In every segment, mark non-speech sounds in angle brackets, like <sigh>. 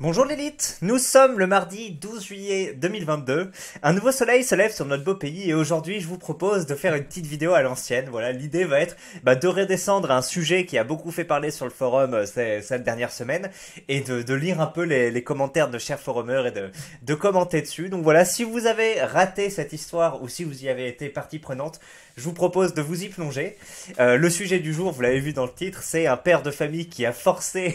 Bonjour l'élite, nous sommes le mardi 12 juillet 2022. Un nouveau soleil se lève sur notre beau pays et aujourd'hui je vous propose de faire une petite vidéo à l'ancienne. Voilà, l'idée va être bah, de redescendre un sujet qui a beaucoup fait parler sur le forum euh, cette dernière semaine et de, lire un peu les, commentaires de chers forumers et de, de commenter dessus. Donc voilà, si vous avez raté cette histoire ou si vous y avez été partie prenante, je vous propose de vous y plonger. Euh, le sujet du jour, vous l'avez vu dans le titre, c'est un père de famille qui a forcé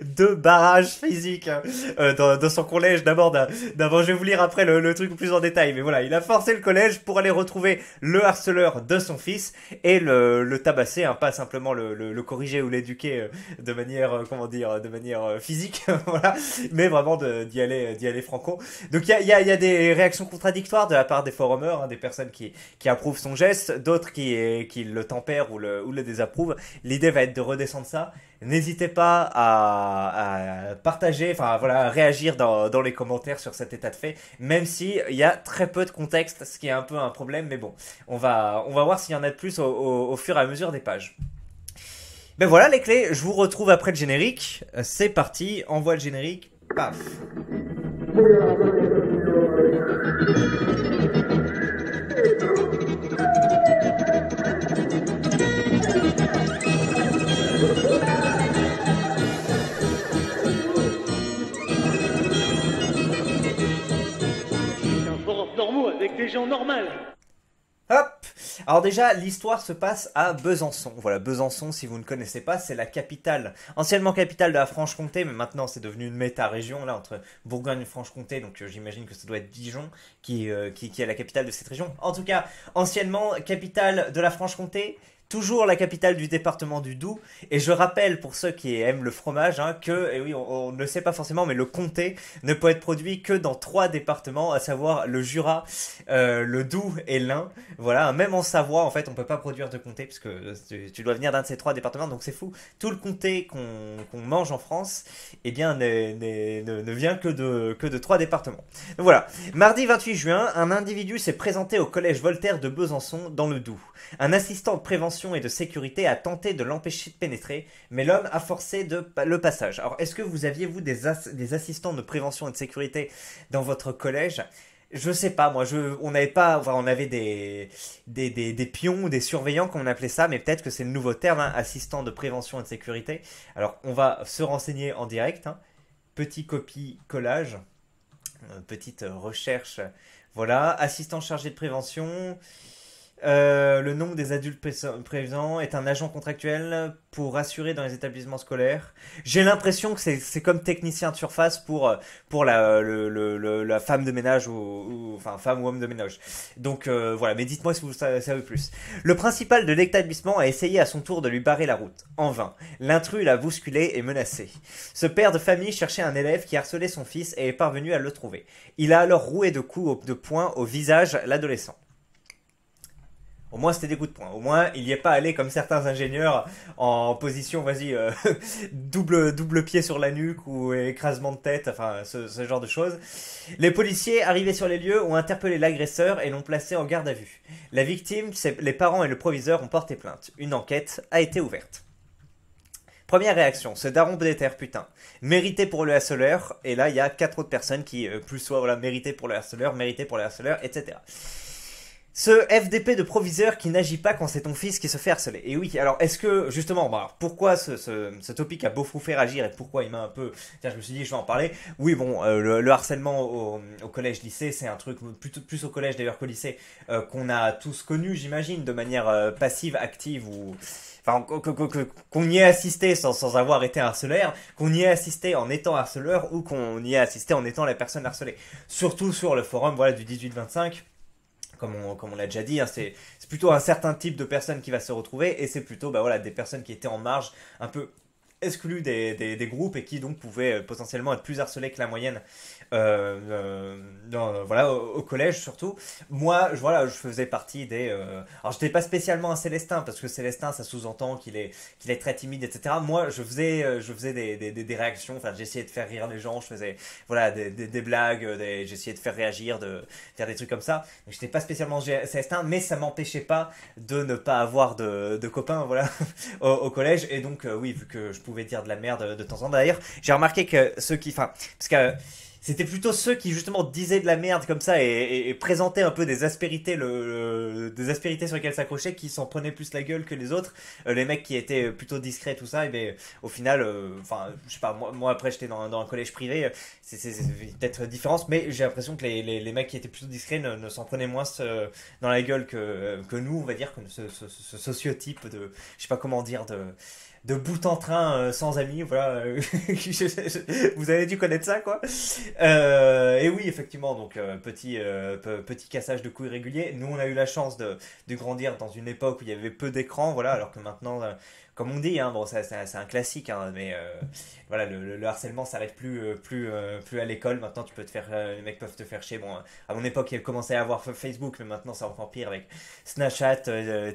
<laughs> deux barrages physiques euh, dans, son collège. D'abord, d'abord, je vais vous lire après le, truc plus en détail, mais voilà, il a forcé le collège pour aller retrouver le harceleur de son fils et le, tabasser, hein, pas simplement le, corriger ou l'éduquer euh, de manière, comment dire, de manière physique, <laughs> voilà, mais vraiment d'y aller, d'y aller franco. Donc il y a, des réactions contradictoires de la part des forumers, hein, des personnes qui, approuvent son geste d'autres qui, qui le tempèrent ou le, ou le désapprouvent. L'idée va être de redescendre ça. N'hésitez pas à, partager, enfin voilà, à réagir dans, les commentaires sur cet état de fait, même si il y a très peu de contexte, ce qui est un peu un problème, mais bon, on va, voir s'il y en a de plus au, au, fur et à mesure des pages. Ben voilà les clés, je vous retrouve après le générique. C'est parti, envoie le générique, paf. Alors déjà, l'histoire se passe à Besançon. Voilà, Besançon, si vous ne connaissez pas, c'est la capitale, anciennement capitale de la Franche-Comté, mais maintenant c'est devenu une méta-région, là, entre Bourgogne et Franche-Comté, donc euh, j'imagine que ça doit être Dijon, euh, qui est la capitale de cette région. En tout cas, anciennement capitale de la Franche-Comté, toujours la capitale du département du Doubs. Et je rappelle pour ceux qui aiment le fromage hein, que, et oui, on, ne le sait pas forcément, mais le comté ne peut être produit que dans trois départements, à savoir le Jura, euh, le Doubs et l'Ain. Voilà, même en Savoie, en fait, on peut pas produire de comté puisque tu, dois venir d'un de ces trois départements, donc c'est fou. Tout le comté qu'on mange en France, eh bien, ne, vient que de, que de trois départements. Donc voilà, mardi 28 juin, un individu s'est présenté au collège Voltaire de Besançon dans le Doubs. Un assistant de prévention et de sécurité a tenté de l'empêcher de pénétrer, mais l'homme a forcé le passage. Alors, est-ce que vous aviez, vous, des, des assistants de prévention et de sécurité dans votre collège? Je sais pas, moi, on n'avait pas, enfin, on avait des, des, des, pions, des surveillants, comme on appelait ça, mais peut-être que c'est le nouveau terme, hein, assistant de prévention et de sécurité. Alors, on va se renseigner en direct. Hein. Petit copie collage, euh, petite recherche. Voilà, assistant chargé de prévention. Euh, le nombre des adultes présents est un agent contractuel pour assurer dans les établissements scolaires. J'ai l'impression que c'est comme technicien de surface pour, pour la, la femme de ménage ou, enfin femme ou homme de ménage. Donc euh, voilà, mais dites-moi si vous savez plus. Le principal de l'établissement a essayé à son tour de lui barrer la route. En vain. L'intrus l'a bousculé et menacé. Ce père de famille cherchait un élève qui harcelait son fils et est parvenu à le trouver. Il a alors roué de coups de poing au visage l'adolescent. Au moins, c'était des coups de poing. Au moins, il n'y est pas allé comme certains ingénieurs en position, vas-y, euh, <laughs> double, double pied sur la nuque ou écrasement de tête, enfin, ce, genre de choses. Les policiers, arrivés sur les lieux, ont interpellé l'agresseur et l'ont placé en garde à vue. La victime, les parents et le proviseur ont porté plainte. Une enquête a été ouverte. Première réaction, ce daron terres, putain. Mérité pour le harceleur, et là, il y a quatre autres personnes qui, euh, plus soit, voilà, mérité pour le harceleur, mérité pour le harceleur, etc. Ce FDP de proviseur qui n'agit pas quand c'est ton fils qui se fait harceler. Et oui, alors est-ce que justement, bah, pourquoi ce, topic a beaucoup fait agir et pourquoi il m'a un peu... Tiens, je me suis dit, je vais en parler. Oui, bon, euh, le, harcèlement au, collège-lycée, c'est un truc plus au collège d'ailleurs qu'au lycée, euh, qu'on a tous connu, j'imagine, de manière euh, passive, active ou... Enfin, qu'on y ait assisté sans, sans avoir été harceleur, qu'on y ait assisté en étant harceleur ou qu'on y ait assisté en étant la personne harcelée. Surtout sur le forum voilà, du 18-25 comme on, l'a déjà dit, hein, c'est plutôt un certain type de personne qui va se retrouver et c'est plutôt bah, des personnes qui étaient en marge, un peu exclus des, groupes et qui donc pouvaient euh, potentiellement être plus harcelés que la moyenne euh, euh dans, voilà au, collège surtout. Moi je voilà je faisais partie des euh... alors j'étais pas spécialement un Célestin parce que Célestin ça sous-entend qu'il est qu'il est très timide etc moi je faisais euh, je faisais des, des, des réactions. Enfin j'essayais de faire rire les gens je faisais voilà des, des blagues j'essayais de faire réagir de faire des trucs comme ça. J'étais pas spécialement Célestin mais ça m'empêchait pas de ne pas avoir de, de copains voilà <laughs> au, au, collège. Et donc oui vu que je pouvais dire de la merde de temps en temps. D'ailleurs, j'ai remarqué que ceux qui, enfin, parce que c'était plutôt ceux qui justement disaient de la merde comme ça et, présentaient un peu des aspérités, le, des aspérités sur lesquelles s'accrochaient, qui s'en prenaient plus la gueule que les autres. Euh, les mecs qui étaient plutôt discrets, tout ça, et ben, au final, euh, enfin, je sais pas, moi, moi après j'étais dans, dans, un collège privé, c'est peut-être différence, mais j'ai l'impression que les, les, les, mecs qui étaient plutôt discrets ne, s'en prenaient moins euh, dans la gueule que, que nous, on va dire, que ce, ce, ce sociotype de, je sais pas comment dire, de de bout en train euh, sans amis, voilà. <laughs> vous avez dû connaître ça, quoi. Euh, et oui, effectivement, donc euh, petit petit cassage de couilles régulier. Nous, on a eu la chance de, de grandir dans une époque où il y avait peu d'écrans, voilà, alors que maintenant comme on dit, hein, bon, c'est un classique, hein, mais euh, voilà, le, le, harcèlement s'arrête plus, euh, plus, euh, plus à l'école. Maintenant, tu peux te faire, les mecs peuvent te faire chier. Bon, à mon époque, il commençait à avoir Facebook, mais maintenant, c'est encore pire avec Snapchat,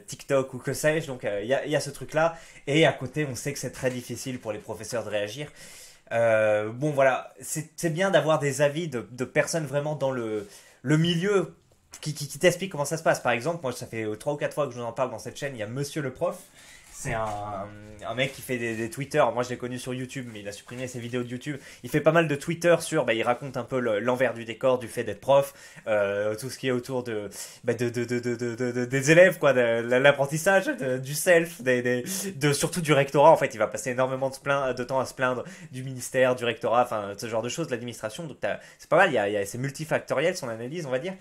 TikTok ou que sais-je. Donc, il y a, y, a, ce truc-là. Et à côté, on sait que c'est très difficile pour les professeurs de réagir. bon, voilà, c'est bien d'avoir des avis de, de, personnes vraiment dans le, le milieu qui, qui, qui t'expliquent comment ça se passe. Par exemple, moi, ça fait 3 ou 4 fois que je vous en parle dans cette chaîne. Il y a Monsieur le Prof c'est un, mec qui fait des, des Twitter. Moi, je l'ai connu sur YouTube, mais il a supprimé ses vidéos de YouTube. Il fait pas mal de Twitter sur. Bah, il raconte un peu l'envers du décor du fait d'être prof, euh, tout ce qui est autour de, bah, de, de, de, de, des élèves, quoi, de, l'apprentissage, du self, des, des, de, surtout du rectorat. En fait, il va passer énormément de, de temps à se plaindre du ministère, du rectorat, enfin, ce genre de choses, l'administration. Donc, c'est pas mal. C'est multifactoriel son analyse, on va dire.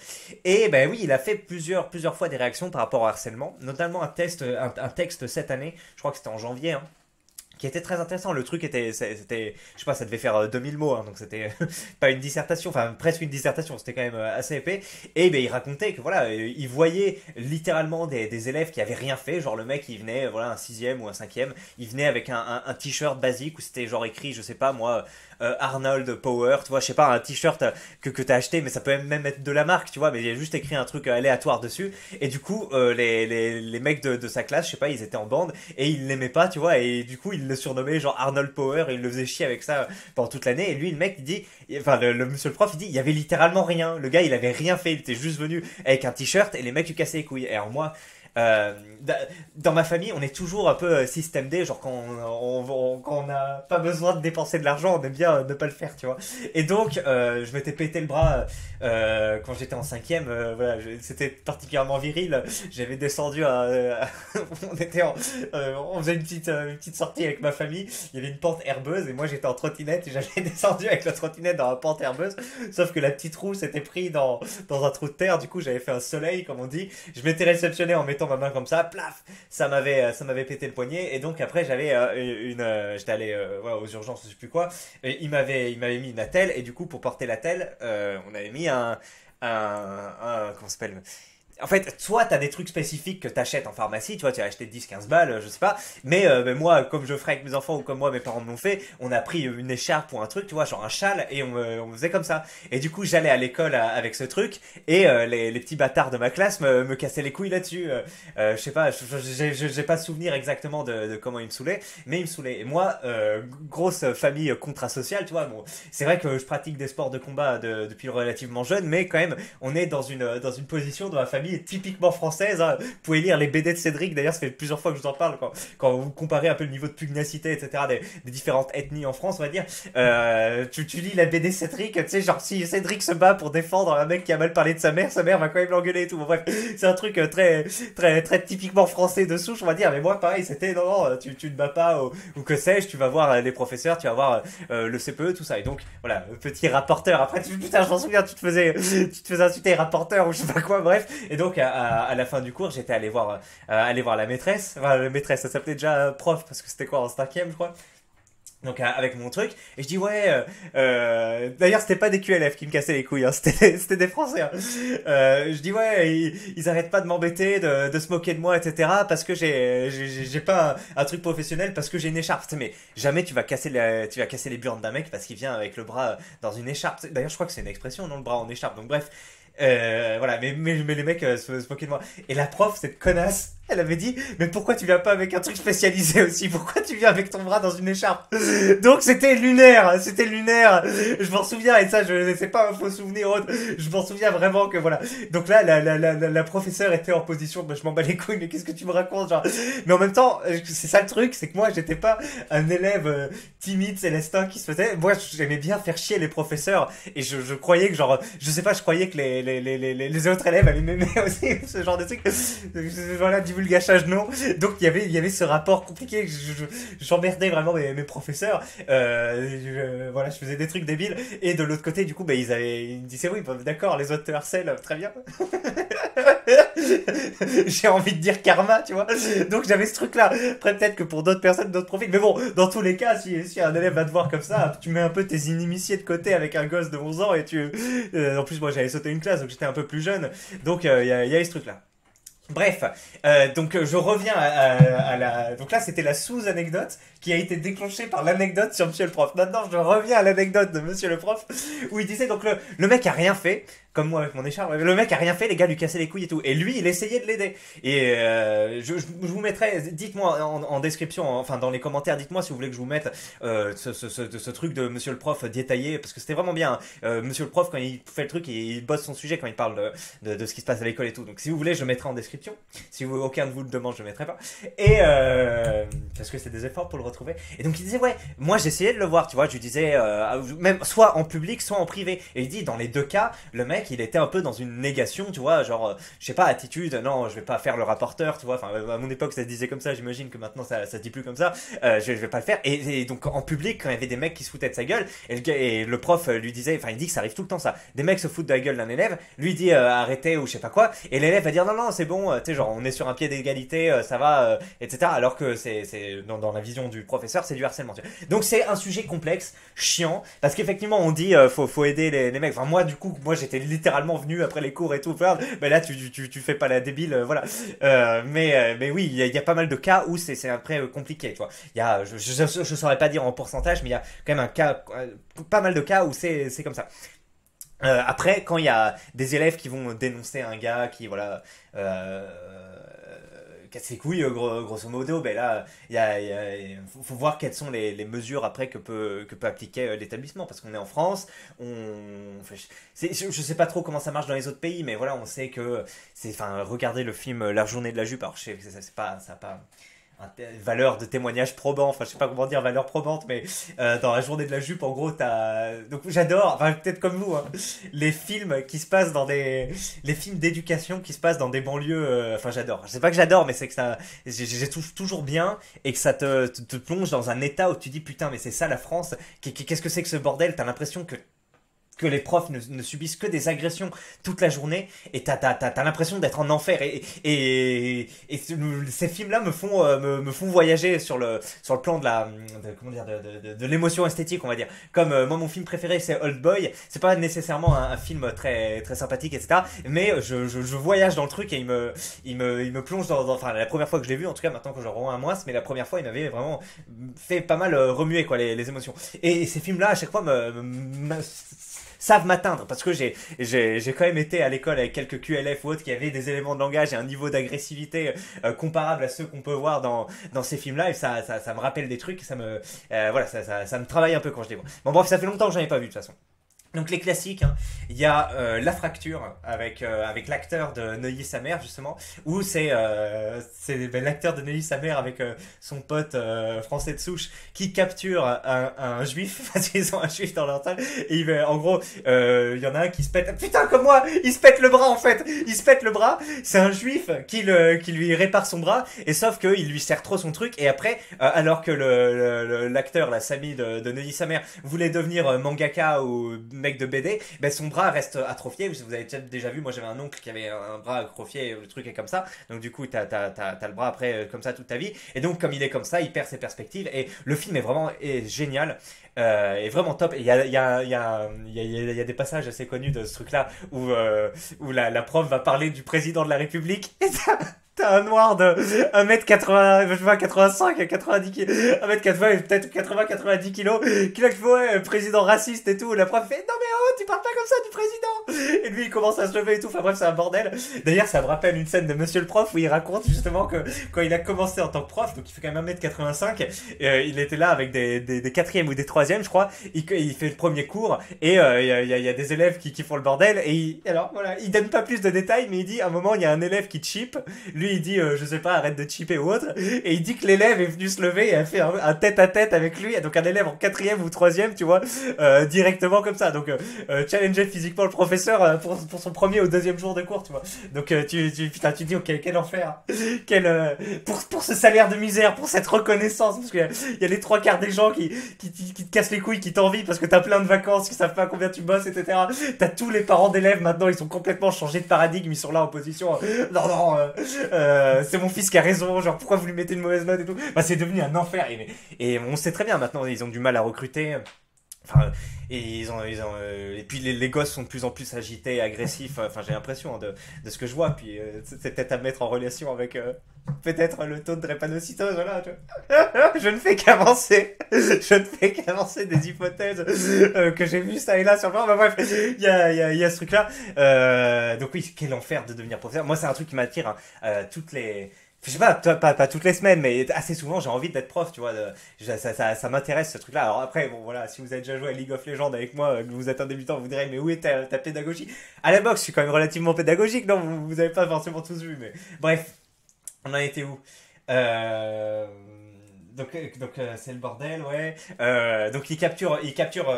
Et ben oui, il a fait plusieurs, plusieurs fois des réactions par rapport au harcèlement, notamment un, test, un texte cette année je crois que c'était en janvier, hein, qui était très intéressant. Le truc était, c'était, je sais pas, ça devait faire 2000 euh, mots, hein, donc c'était <laughs> pas une dissertation, enfin presque une dissertation, c'était quand même euh, assez épais. Et ben il racontait que voilà, euh, il voyait littéralement des, des, élèves qui avaient rien fait, genre le mec il venait, voilà, un sixième ou un cinquième, il venait avec un, un, t-shirt basique où c'était genre écrit, je sais pas moi, Arnold Power, tu vois, je sais pas, un t-shirt que, que t'as acheté, mais ça peut même être de la marque, tu vois, mais il a juste écrit un truc aléatoire dessus. Et du coup, les, les, les, mecs de, de, sa classe, je sais pas, ils étaient en bande et ils l'aimaient pas, tu vois, et du coup, ils le surnommaient genre Arnold Power et ils le faisaient chier avec ça pendant toute l'année. Et lui, le mec, il dit, enfin, le, monsieur le prof, il dit, il y avait littéralement rien. Le gars, il avait rien fait, il était juste venu avec un t-shirt et les mecs lui cassaient les couilles. Et alors moi, euh, dans ma famille, on est toujours un peu euh, système D, genre quand on, on n'a pas besoin de dépenser de l'argent, on aime bien euh, ne pas le faire, tu vois. Et donc, je m'étais pété le bras quand j'étais en cinquième, voilà, c'était particulièrement viril. J'avais descendu à, <laughs> on faisait une petite, sortie avec ma famille. Il y avait une pente herbeuse et moi j'étais en trottinette et j'avais <laughs> descendu avec la trottinette dans la pente herbeuse. Sauf que la petite roue s'était pris dans, dans un trou de terre. Du coup, j'avais fait un soleil, comme on dit. Je m'étais réceptionné en mettant ma main comme ça, plaf, ça m'avait, euh, ça m'avait pété le poignet. Et donc après, j'avais euh, une, euh, j'étais allé aux urgences, je sais plus quoi. Et il m'avait, il m'avait mis une attelle. Et du coup, pour porter l'attelle, on avait mis un, un, un comment s'appelle? En fait, soit t'as des trucs spécifiques que t'achètes en pharmacie, tu vois, tu as acheté 10-15 balles, je sais pas. Mais, euh, moi, comme je ferais avec mes enfants ou comme moi, mes parents m'ont fait, on a pris une écharpe ou un truc, tu vois, genre un châle, et on, on faisait comme ça. Et du coup, j'allais à l'école avec ce truc, et euh, les, les, petits bâtards de ma classe me, me cassaient les couilles là-dessus. Euh, euh je sais pas, j'ai pas souvenir exactement de, de, comment ils me saoulaient, mais ils me saoulaient. Et moi, grosse famille contrasociale, tu vois, bon, c'est vrai que je pratique des sports de combat de, depuis relativement jeune, mais quand même, on est dans une, dans une position dans la famille typiquement française. Hein. Vous pouvez lire les BD de Cédric, d'ailleurs, ça fait plusieurs fois que je vous en parle, quand, quand vous comparez un peu le niveau de pugnacité, etc., des, différentes ethnies en France, on va dire. Euh, tu, tu lis la BD Cédric, tu sais, genre si Cédric se bat pour défendre un mec qui a mal parlé de sa mère, sa mère va quand même l'engueuler et tout. bref, c'est un truc euh, très, très, très typiquement français de souche, on va dire. Mais moi, pareil, c'était non, tu, tu ne bats pas ou, que sais-je, tu vas voir euh, les professeurs, tu vas voir le CPE, tout ça. Et donc, voilà, petit rapporteur. Après, tu, putain, je m'en souviens, tu te faisais, tu te faisais insulter rapporteur ou je sais pas quoi, bref. Donc, à, la fin du cours, j'étais allé voir, euh, aller voir la maîtresse. Enfin, la maîtresse, ça s'appelait déjà prof parce que c'était quoi en cinquième, je crois. Donc avec mon truc et je dis ouais euh, euh d'ailleurs c'était pas des QLF qui me cassaient les couilles hein, <laughs> c'était des Français hein. euh, je dis ouais ils, ils arrêtent pas de m'embêter de, se moquer de moi etc parce que j'ai pas un, truc professionnel parce que j'ai une écharpe mais jamais tu vas casser les, tu vas casser les burnes d'un mec parce qu'il vient avec le bras dans une écharpe d'ailleurs je crois que c'est une expression non le bras en écharpe donc bref euh, voilà, mais, mais, mais les mecs euh, se, se moquaient de moi. Et la prof, cette connasse, Elle avait dit, mais pourquoi tu viens pas avec un truc spécialisé aussi? Pourquoi tu viens avec ton bras dans une écharpe? Donc c'était lunaire, c'était lunaire. Je m'en souviens, et ça, je c'est pas un faux souvenir autre. Je m'en souviens vraiment que voilà. Donc là, la, la, la, la professeure était en position, bah, je m'en bats les couilles, mais qu'est-ce que tu me racontes genre? Mais en même temps, c'est ça le truc, c'est que moi, j'étais pas un élève euh, timide, célestin qui se faisait. Moi, j'aimais bien faire chier les professeurs, et je, je croyais que genre, je sais pas, je croyais que les, les, les, les, les autres élèves allaient m'aimer <laughs> aussi, ce genre de truc. Divulgachage non. Donc il y avait il y avait ce rapport compliqué. J'emmerdais vraiment mes, professeurs. Euh, voilà, je faisais des trucs débiles. Et de l'autre côté, du coup, bah, ils avaient ils me disaient oui, bah, d'accord, les autres te harcèlent, très bien. <laughs> J'ai envie de dire karma, tu vois. Donc j'avais ce truc-là. Après peut-être que pour d'autres personnes, d'autres profils. Mais bon, dans tous les cas, si, un élève va te voir comme ça, tu mets un peu tes inimitiés de côté avec un gosse de 11 ans et tu. Euh, en plus, moi j'avais sauté une classe, donc j'étais un peu plus jeune. Donc il euh, y, a, y avait ce truc-là. Bref, euh, donc je reviens à, à, à, la. Donc là, c'était la sous-anecdote qui a été déclenchée par l'anecdote sur Monsieur le Prof. Maintenant, je reviens à l'anecdote de Monsieur le Prof où il disait donc le, le mec a rien fait, comme moi avec mon écharpe. Le mec a rien fait, les gars lui cassaient les couilles et tout. Et lui, il essayait de l'aider. Et euh, je, je, vous mettrai, dites-moi en, description, enfin dans les commentaires, dites-moi si vous voulez que je vous mette euh, ce, ce, truc de Monsieur le Prof détaillé, parce que c'était vraiment bien. Euh, Monsieur le Prof, quand il fait le truc, il, bosse son sujet quand il parle de, de, ce qui se passe à l'école et tout. Donc si vous voulez, je mettrai en description. Si aucun de vous le demande, je le mettrai pas. Et euh, parce que c'est des efforts pour le. Et donc il disait ouais, moi j'essayais de le voir, tu vois, je lui disais euh, même soit en public, soit en privé. Et il dit dans les deux cas, le mec il était un peu dans une négation, tu vois, genre, euh, je sais pas, attitude, non, je vais pas faire le rapporteur, tu vois, enfin, à mon époque ça se disait comme ça, j'imagine que maintenant ça, se dit plus comme ça, euh, je, vais pas le faire. Et, donc en public, quand il y avait des mecs qui se foutaient de sa gueule, et le, prof lui disait, enfin, il dit que ça arrive tout le temps ça, des mecs se foutent de la gueule d'un élève, lui dit euh, arrêtez ou je sais pas quoi, et l'élève va dire non, non, c'est bon, tu sais, genre, on est sur un pied d'égalité, ça va, etc. Alors que c'est, dans, la vision du professeur, c'est du harcèlement. Donc c'est un sujet complexe, chiant, parce qu'effectivement, on dit, faut, faut aider les, mecs. Enfin, moi, du coup, moi, j'étais littéralement venu après les cours et tout, mais là, tu, tu, tu fais pas la débile, euh, voilà. Euh, mais, euh, mais oui, il y, a pas mal de cas où c'est après compliqué, tu vois. Il y a, je, je, saurais pas dire en pourcentage, mais il y a quand même un cas, pas mal de cas où c'est comme ça. Euh, après, quand il y a des élèves qui vont dénoncer un gars qui, voilà, euh, casse les couilles, grosso modo, ben là, il faut, voir quelles sont les, les, mesures après que peut, que peut appliquer l'établissement, parce qu'on est en France, on, enfin, je, je sais pas trop comment ça marche dans les autres pays, mais voilà, on sait que enfin, regardez le film La journée de la jupe, alors je sais, c'est pas, ça pas valeur de témoignage probant, enfin je sais pas comment dire valeur probante, mais euh, dans la journée de la jupe, en gros, t'as donc j'adore, enfin peut-être comme vous, hein, les films qui se passent dans des, les films d'éducation qui se passent dans des banlieues, euh, enfin j'adore. Je sais pas que j'adore, mais c'est que ça, j'ai toujours bien et que ça te, te, te, plonge dans un état où tu dis putain mais c'est ça la France, qu'est-ce que c'est que ce bordel? T'as l'impression que que les profs ne, subissent que des agressions toute la journée et t'as t'as t'as, l'impression d'être en enfer et et, et ces films là me font euh, me, me, font voyager sur le sur le plan de la de, comment dire de, de, de l'émotion esthétique on va dire. Comme euh, moi mon film préféré c'est Old Boy. C'est pas nécessairement un, un, film très très sympathique etc mais je, je, je, voyage dans le truc et il me il me il me plonge dans, enfin la première fois que je l'ai vu en tout cas maintenant que j'en rends un moins mais la première fois il m'avait vraiment fait pas mal euh, remuer quoi les, les émotions. Et, et ces films là à chaque fois me, me savent m'atteindre. Parce que j'ai j'ai j'ai quand même été à l'école avec quelques QLF ou autres qui avaient des éléments de langage et un niveau d'agressivité euh, comparable à ceux qu'on peut voir dans dans ces films là et ça ça, ça me rappelle des trucs ça me euh, voilà ça, ça ça me travaille un peu quand je les vois. Bon bref ça fait longtemps que j'en ai pas vu de toute façon donc les classiques, hein. il y a euh, La Fracture avec euh, avec l'acteur de Neuilly sa mère justement, où c'est euh, ben, l'acteur de Neuilly sa mère avec euh, son pote français de souche qui capture un, juif <laughs> parce qu'ils ont un juif dans leur salle et il, en gros il y en a un qui se pète putain comme moi il se pète le bras en fait il se pète le bras c'est un juif qui le qui lui répare son bras et sauf que il lui sert trop son truc et après alors que l'acteur la Samy de, de Neuilly sa mère voulait devenir mangaka ou mec de BD, ben son bras reste atrophié. Vous avez déjà vu, moi j'avais un oncle qui avait un bras atrophié, le truc est comme ça. Donc du coup, t'as as, le bras après comme ça toute ta vie. Et donc comme il est comme ça, il perd ses perspectives. Et le film est vraiment est génial. Euh, est vraiment top. Et il y a, y, a, y, a, y, a, des passages assez connus de ce truc-là où, euh, où la, la prof va parler du président de la République. <laughs> Et ça, T'as un noir de 1m80, je sais 85 90 kg, 1m80, peut-être 80, 90 kg, qui là, ouais, président raciste et tout. La prof fait, non mais oh, tu parles pas comme ça du président Et lui, il commence à se lever et tout. Enfin bref, c'est un bordel. D'ailleurs, ça me rappelle une scène de Monsieur le prof où il raconte justement que quand il a commencé en tant que prof, donc il fait quand même 1m85, euh, il était là avec des, des, des quatrièmes ou des troisièmes, je crois. Il, il fait le premier cours et euh, il y, a, il y, a, des élèves qui, qui font le bordel et il, alors voilà, il donne pas plus de détails, mais il dit à un moment, il y a un élève qui. Lui, il dit, euh, je sais pas, arrête de cheaper ou autre. Et il dit que l'élève est venu se lever et a fait un, tête à tête avec lui. Donc un élève en quatrième ou troisième, tu vois, euh, directement comme ça. Donc euh, challenger physiquement le professeur pour, pour son premier ou deuxième jour de cours, tu vois. Donc tu, tu, putain, tu dis, ok, quel enfer. <laughs> Quel, pour, pour ce salaire de misère, pour cette reconnaissance. Parce qu'il y, y, a les trois quarts des gens qui, qui, qui, te cassent les couilles, qui t'envient parce que t'as plein de vacances, qui savent pas combien tu bosses, etc. T'as tous les parents d'élèves maintenant, ils sont complètement changés de paradigme, ils sont là en position. non, non, euh, c'est mon fils qui a raison, genre pourquoi vous lui mettez une mauvaise note et tout? Bah, c'est devenu un enfer. Et, et on sait très bien maintenant, ils ont du mal à recruter. Enfin, et ils ont, ils ont, euh, et puis les, les, gosses sont de plus en plus agités, agressifs. Enfin, j'ai l'impression de, de, ce que je vois. Puis euh, c'est peut-être à mettre en relation avec euh, peut-être le taux de drépanocytose. Voilà, <laughs> je ne fais qu'avancer. <laughs> Je ne fais qu'avancer des hypothèses que j'ai vues ça et là sur le bah, Bref, il y a, y, a, y a ce truc-là. donc oui, quel enfer de devenir professeur. Moi, c'est un truc qui m'attire. Hein. toutes les je sais pas, pas, pas, toutes les semaines, mais assez souvent j'ai envie d'être prof, tu vois. ça, ça, m'intéresse ce truc-là. Alors après, bon voilà, si vous avez déjà joué à League of Legends avec moi, que vous êtes un débutant, vous direz, mais où est ta, ta pédagogie? À la boxe, je suis quand même relativement pédagogique, non? Vous, vous avez pas forcément tous vu, mais bref, on en était où? Euh donc euh, donc euh, c'est le bordel ouais euh, donc il capture il capture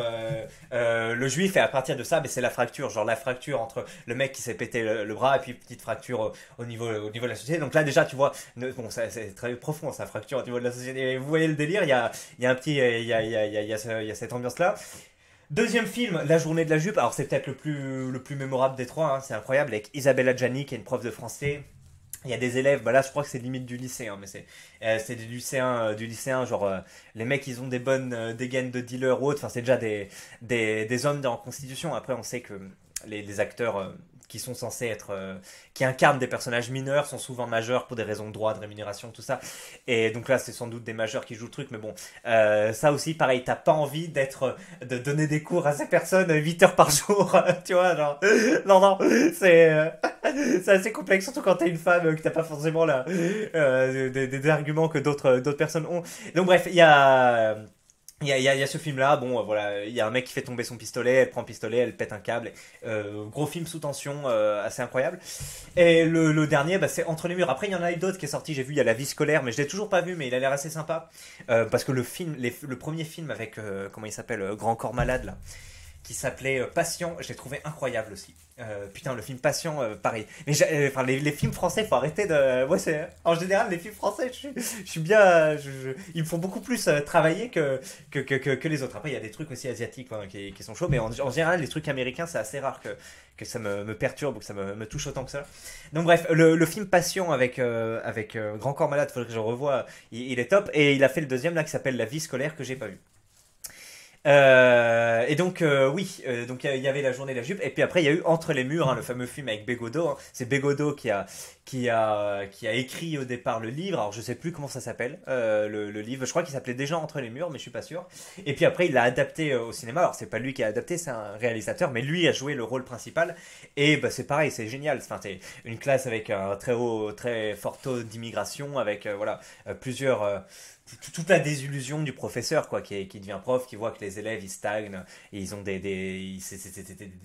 le juif et à partir de ça ben, c'est la fracture genre la fracture entre le mec qui s'est pété le, bras et puis petite fracture au, niveau au niveau de la société donc là déjà tu vois bon c'est très profond sa fracture au niveau de la société et vous voyez le délire il y a il y a un petit il y a il y a il y cette ambiance là Deuxième film, La journée de la jupe. Alors c'est peut-être le plus, le plus mémorable des trois. Hein. C'est incroyable avec Isabella Gianni qui est une prof de français il y a des élèves, bah là je crois que c'est limite du lycée, hein, mais c'est euh, c'est des lycéens, euh, du lycéen, genre euh, les mecs ils ont des bonnes dégaines de dealer ou autre, enfin c'est déjà des, des, des hommes en constitution. Après on sait que les acteurs qui sont censés être, euh, qui incarnent des personnages mineurs, sont souvent majeurs pour des raisons de droit, de rémunération, tout ça. Et donc là, c'est sans doute des majeurs qui jouent le truc, mais bon, euh, ça aussi, pareil, t'as pas envie d'être, de donner des cours à ces personnes 8 heures par jour, <laughs> tu vois, genre, <laughs> non, non, c'est, euh, <laughs> c'est assez complexe, surtout quand t'es une femme, que t'as pas forcément là, des, des, arguments que d'autres, d'autres personnes ont. Donc bref, il y a, il y, a, ce film là, bon voilà, il y a un mec qui fait tomber son pistolet, elle prend le pistolet, elle pète un câble. Euh, gros film sous tension, euh, assez incroyable. Et le, dernier, bah, c'est Entre les murs. Après, il y en a d'autres qui est sorti, j'ai vu, il y a La vie scolaire, mais je l'ai toujours pas vu, mais il a l'air assez sympa. Euh, parce que le film, le premier film avec, euh, comment il s'appelle, euh, Grand Corps Malade là qui s'appelait Passion. Je l'ai trouvé incroyable aussi. Euh, putain, le film Passion, euh, pareil. Mais euh, enfin, les, films français, faut arrêter de. Ouais, c'est en général les films français. Je, suis bien. Ils me font beaucoup plus travailler que que, que, les autres. Après, il y a des trucs aussi asiatiques hein, qui, sont chauds, mais en, général, les trucs américains, c'est assez rare que que ça me, me, perturbe ou que ça me, me, touche autant que ça. Donc bref, le, le film Passion avec avec Grand Corps Malade, faudrait que je revoie. Il, il, est top et il a fait le deuxième là qui s'appelle La vie scolaire que j'ai pas vu. Euh, et donc euh, oui, euh, donc il y avait la journée de la jupe, et puis après il y a eu Entre les murs, hein, le fameux film avec Bégodeau. Hein. C'est Bégodeau qui a qui a qui a écrit au départ le livre. Alors je sais plus comment ça s'appelle le, livre. Je crois qu'il s'appelait déjà Entre les murs, mais je suis pas sûr. Et puis après il l'a adapté au cinéma. Alors c'est pas lui qui a adapté, c'est un réalisateur, mais lui a joué le rôle principal. Et bah, c'est pareil, c'est génial. Enfin c'est une classe avec un très haut, très fort taux d'immigration, avec voilà plusieurs toute la désillusion du professeur quoi qui, qui, devient prof qui voit que les élèves ils stagnent ils ont des des,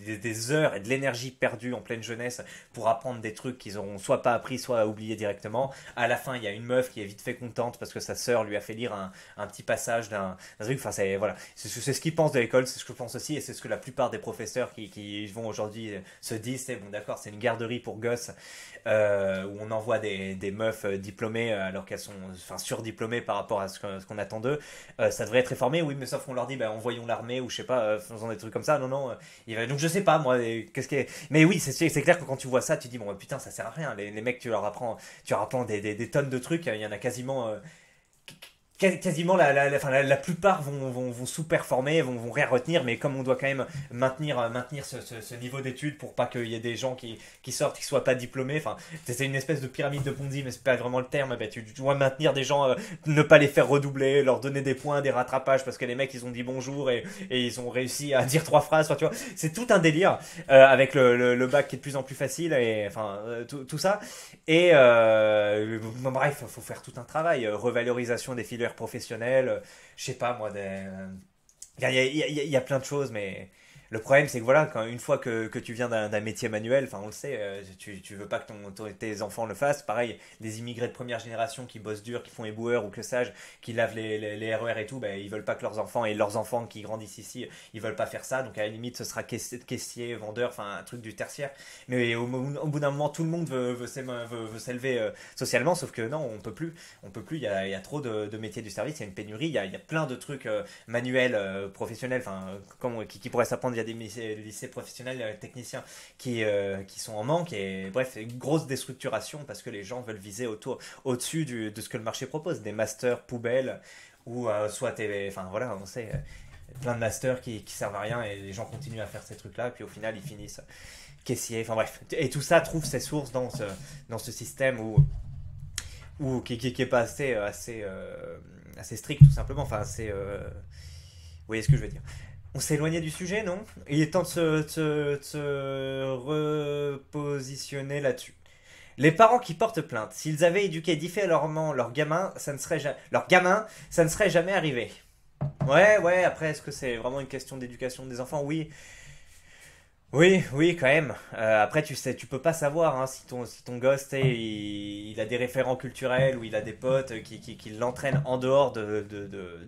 des, des heures et de l'énergie perdue en pleine jeunesse pour apprendre des trucs qu'ils auront soit pas appris soit oublié directement. À la fin il y a une meuf qui est vite fait contente parce que sa sœur lui a fait lire un, un petit passage d'un truc. Enfin c'est voilà. C'est ce qu'il pense de l'école c'est ce que je pense aussi et c'est ce que la plupart des professeurs qui, qui vont aujourd'hui se disent c'est bon d'accord c'est une garderie pour gosses euh, où on envoie des, des meufs diplômées alors qu'elles sont enfin surdiplômées par rapport à ce qu'on attend d'eux. Euh, ça devrait être réformé, oui, mais sauf qu'on leur dit, bah, envoyons l'armée ou je sais pas, euh, faisons des trucs comme ça. Non, non. Euh, il. Donc je sais pas, moi, qu'est-ce qui. Mais oui, c'est clair que quand tu vois ça, tu dis, bon, putain, ça sert à rien. Les, les mecs, tu leur apprends, tu leur apprends des, des, des, tonnes de trucs. Il y en a quasiment quasiment la, la, la, la, plupart vont, vont, vont sous-performer, vont, vont rien retenir, mais comme on doit quand même maintenir, euh, maintenir ce, niveau d'études pour pas qu'il y ait des gens qui, qui sortent qui soient pas diplômés, enfin, c'est une espèce de pyramide de Ponzi, mais c'est pas vraiment le terme, bah, tu dois maintenir des gens, euh, ne pas les faire redoubler, leur donner des points, des rattrapages, parce que les mecs ils ont dit bonjour et, ils ont réussi à <laughs> dire trois phrases, tu vois, c'est tout un délire euh, avec le, le, bac qui est de plus en plus facile, et enfin, tout, ça. Et bref, faut faire tout un travail, revalorisation des filières professionnel, euh, je sais pas moi, il y, y, a plein de choses, mais le problème, c'est que voilà, quand, une fois que, que tu viens d'un métier manuel, enfin on le sait, euh, tu, tu veux pas que ton, tes enfants le fassent. Pareil, les immigrés de première génération qui bossent dur, qui font éboueurs ou que sage, qui lavent les, les, RER e et tout, ben, ils veulent pas que leurs enfants et leurs enfants qui grandissent ici, ils veulent pas faire ça. Donc à la limite, ce sera caissier, vendeur, enfin un truc du tertiaire. Mais au, bout d'un moment, tout le monde veut, veut, s'élever euh, socialement, sauf que non, on peut plus. On peut plus, il y a, y a trop de, métiers du service, il y a une pénurie, il y a, y a plein de trucs euh, manuels, professionnels, enfin, qui, qui pourraient s'apprendre des lycées professionnels euh, techniciens qui, euh, qui sont en manque. Et bref, une grosse déstructuration parce que les gens veulent viser autour, au-dessus de ce que le marché propose. Des masters poubelles ou euh, soit TV. Enfin voilà, on sait, plein de masters qui, qui servent à rien et les gens continuent à faire ces trucs-là. Puis au final, ils finissent caissiers. Enfin bref. Et tout ça trouve ses sources dans ce, dans ce système où, où, qui, qui, pas assez, assez, assez strict tout simplement. Enfin, assez. vous voyez ce que je veux dire on s'est du sujet, non? Il est temps de se, repositionner là-dessus. Les parents qui portent plainte, s'ils avaient éduqué différemment leur gamin, ça ne serait leur gamin, ça ne serait jamais arrivé. Ouais, ouais. Après, est-ce que c'est vraiment une question d'éducation des enfants? Oui. Oui, oui, quand même. Euh, après, tu sais, tu peux pas savoir hein, si ton si ton gosse, il, il, a des référents culturels ou il a des potes qui, l'entraînent en dehors de, de, de,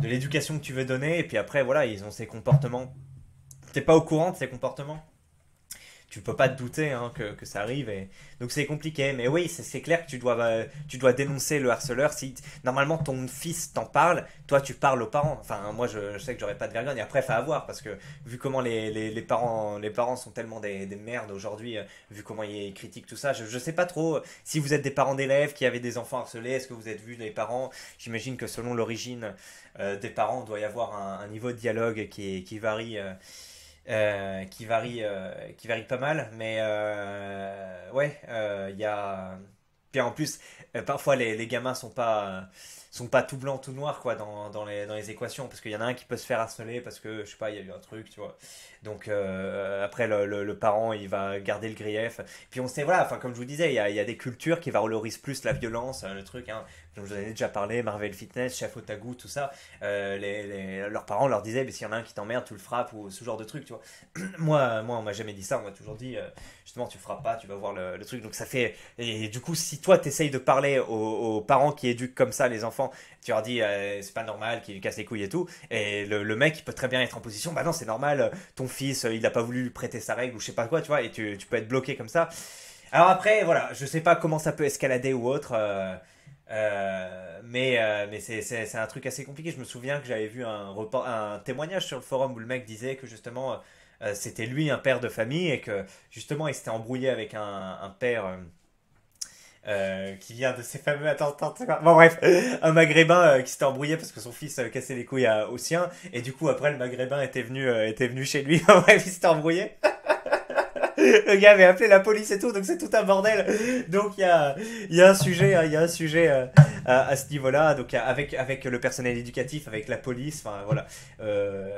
de, l'éducation que tu veux donner. Et puis après, voilà, ils ont ces comportements. T'es pas au courant de ces comportements? Tu peux pas te douter hein, que, que, ça arrive. Et... Donc c'est compliqué. Mais oui, c'est clair que tu dois, euh, tu dois dénoncer le harceleur. Si normalement ton fils t'en parle, toi tu parles aux parents. Enfin, moi je, sais que j'aurais pas de vergogne. Et après, faut avoir parce que vu comment les, les, les, parents, les parents sont tellement des, des merdes aujourd'hui, euh, vu comment ils critiquent tout ça, je, je sais pas trop si vous êtes des parents d'élèves qui avaient des enfants harcelés. Est-ce que vous êtes vu des parents? J'imagine que selon l'origine euh, des parents, doit y avoir un, niveau de dialogue qui, qui varie. Euh, qui varie euh, qui varie pas mal mais euh, ouais il y a puis en plus parfois les, les, gamins sont pas sont pas tout blanc tout noir quoi dans, dans, les, dans les équations parce qu'il y en a un qui peut se faire harceler parce que je sais pas il y a eu un truc tu vois. Donc après le, le, parent il va garder le grief. Puis on sait voilà enfin comme je vous disais il y a, y a des cultures qui valorisent plus la violence le truc hein, comme je vous en ai déjà parlé, Marvel Fitness, Chef Otagu, tout ça, euh, les, leurs parents leur disaient, mais s'il y en a un qui t'emmerde, tu le frappes, ou ce genre de truc, tu vois. <clears throat> moi, moi, on m'a jamais dit ça, on m'a toujours dit, euh, justement, tu frappes pas, tu vas voir le, truc. Donc ça fait. Et du coup, si toi, tu essayes de parler aux, parents qui éduquent comme ça les enfants, tu leur dis, euh, c'est pas normal, qu'ils cassent les couilles et tout, et le, mec, il peut très bien être en position, bah non, c'est normal, ton fils, il a pas voulu lui prêter sa règle, ou je sais pas quoi, tu vois, et tu, tu peux être bloqué comme ça. Alors après, voilà, je sais pas comment ça peut escalader ou autre. Euh, mais euh, mais c'est un truc assez compliqué. Je me souviens que j'avais vu un, un témoignage sur le forum où le mec disait que justement euh, c'était lui un père de famille et que justement il s'était embrouillé avec un, un père. qui vient de ces fameux attends, bon bref un maghrébin qui s'était embrouillé parce que son fils cassait les couilles à, au sien et du coup après le maghrébin était venu était venu chez lui <laughs> bref il s'était embrouillé <laughs> le gars avait appelé la police et tout, donc c'est tout un bordel. Donc il y a, y a un sujet, il y a un sujet euh, à, ce niveau-là, donc avec, avec le personnel éducatif, avec la police, enfin voilà. Euh,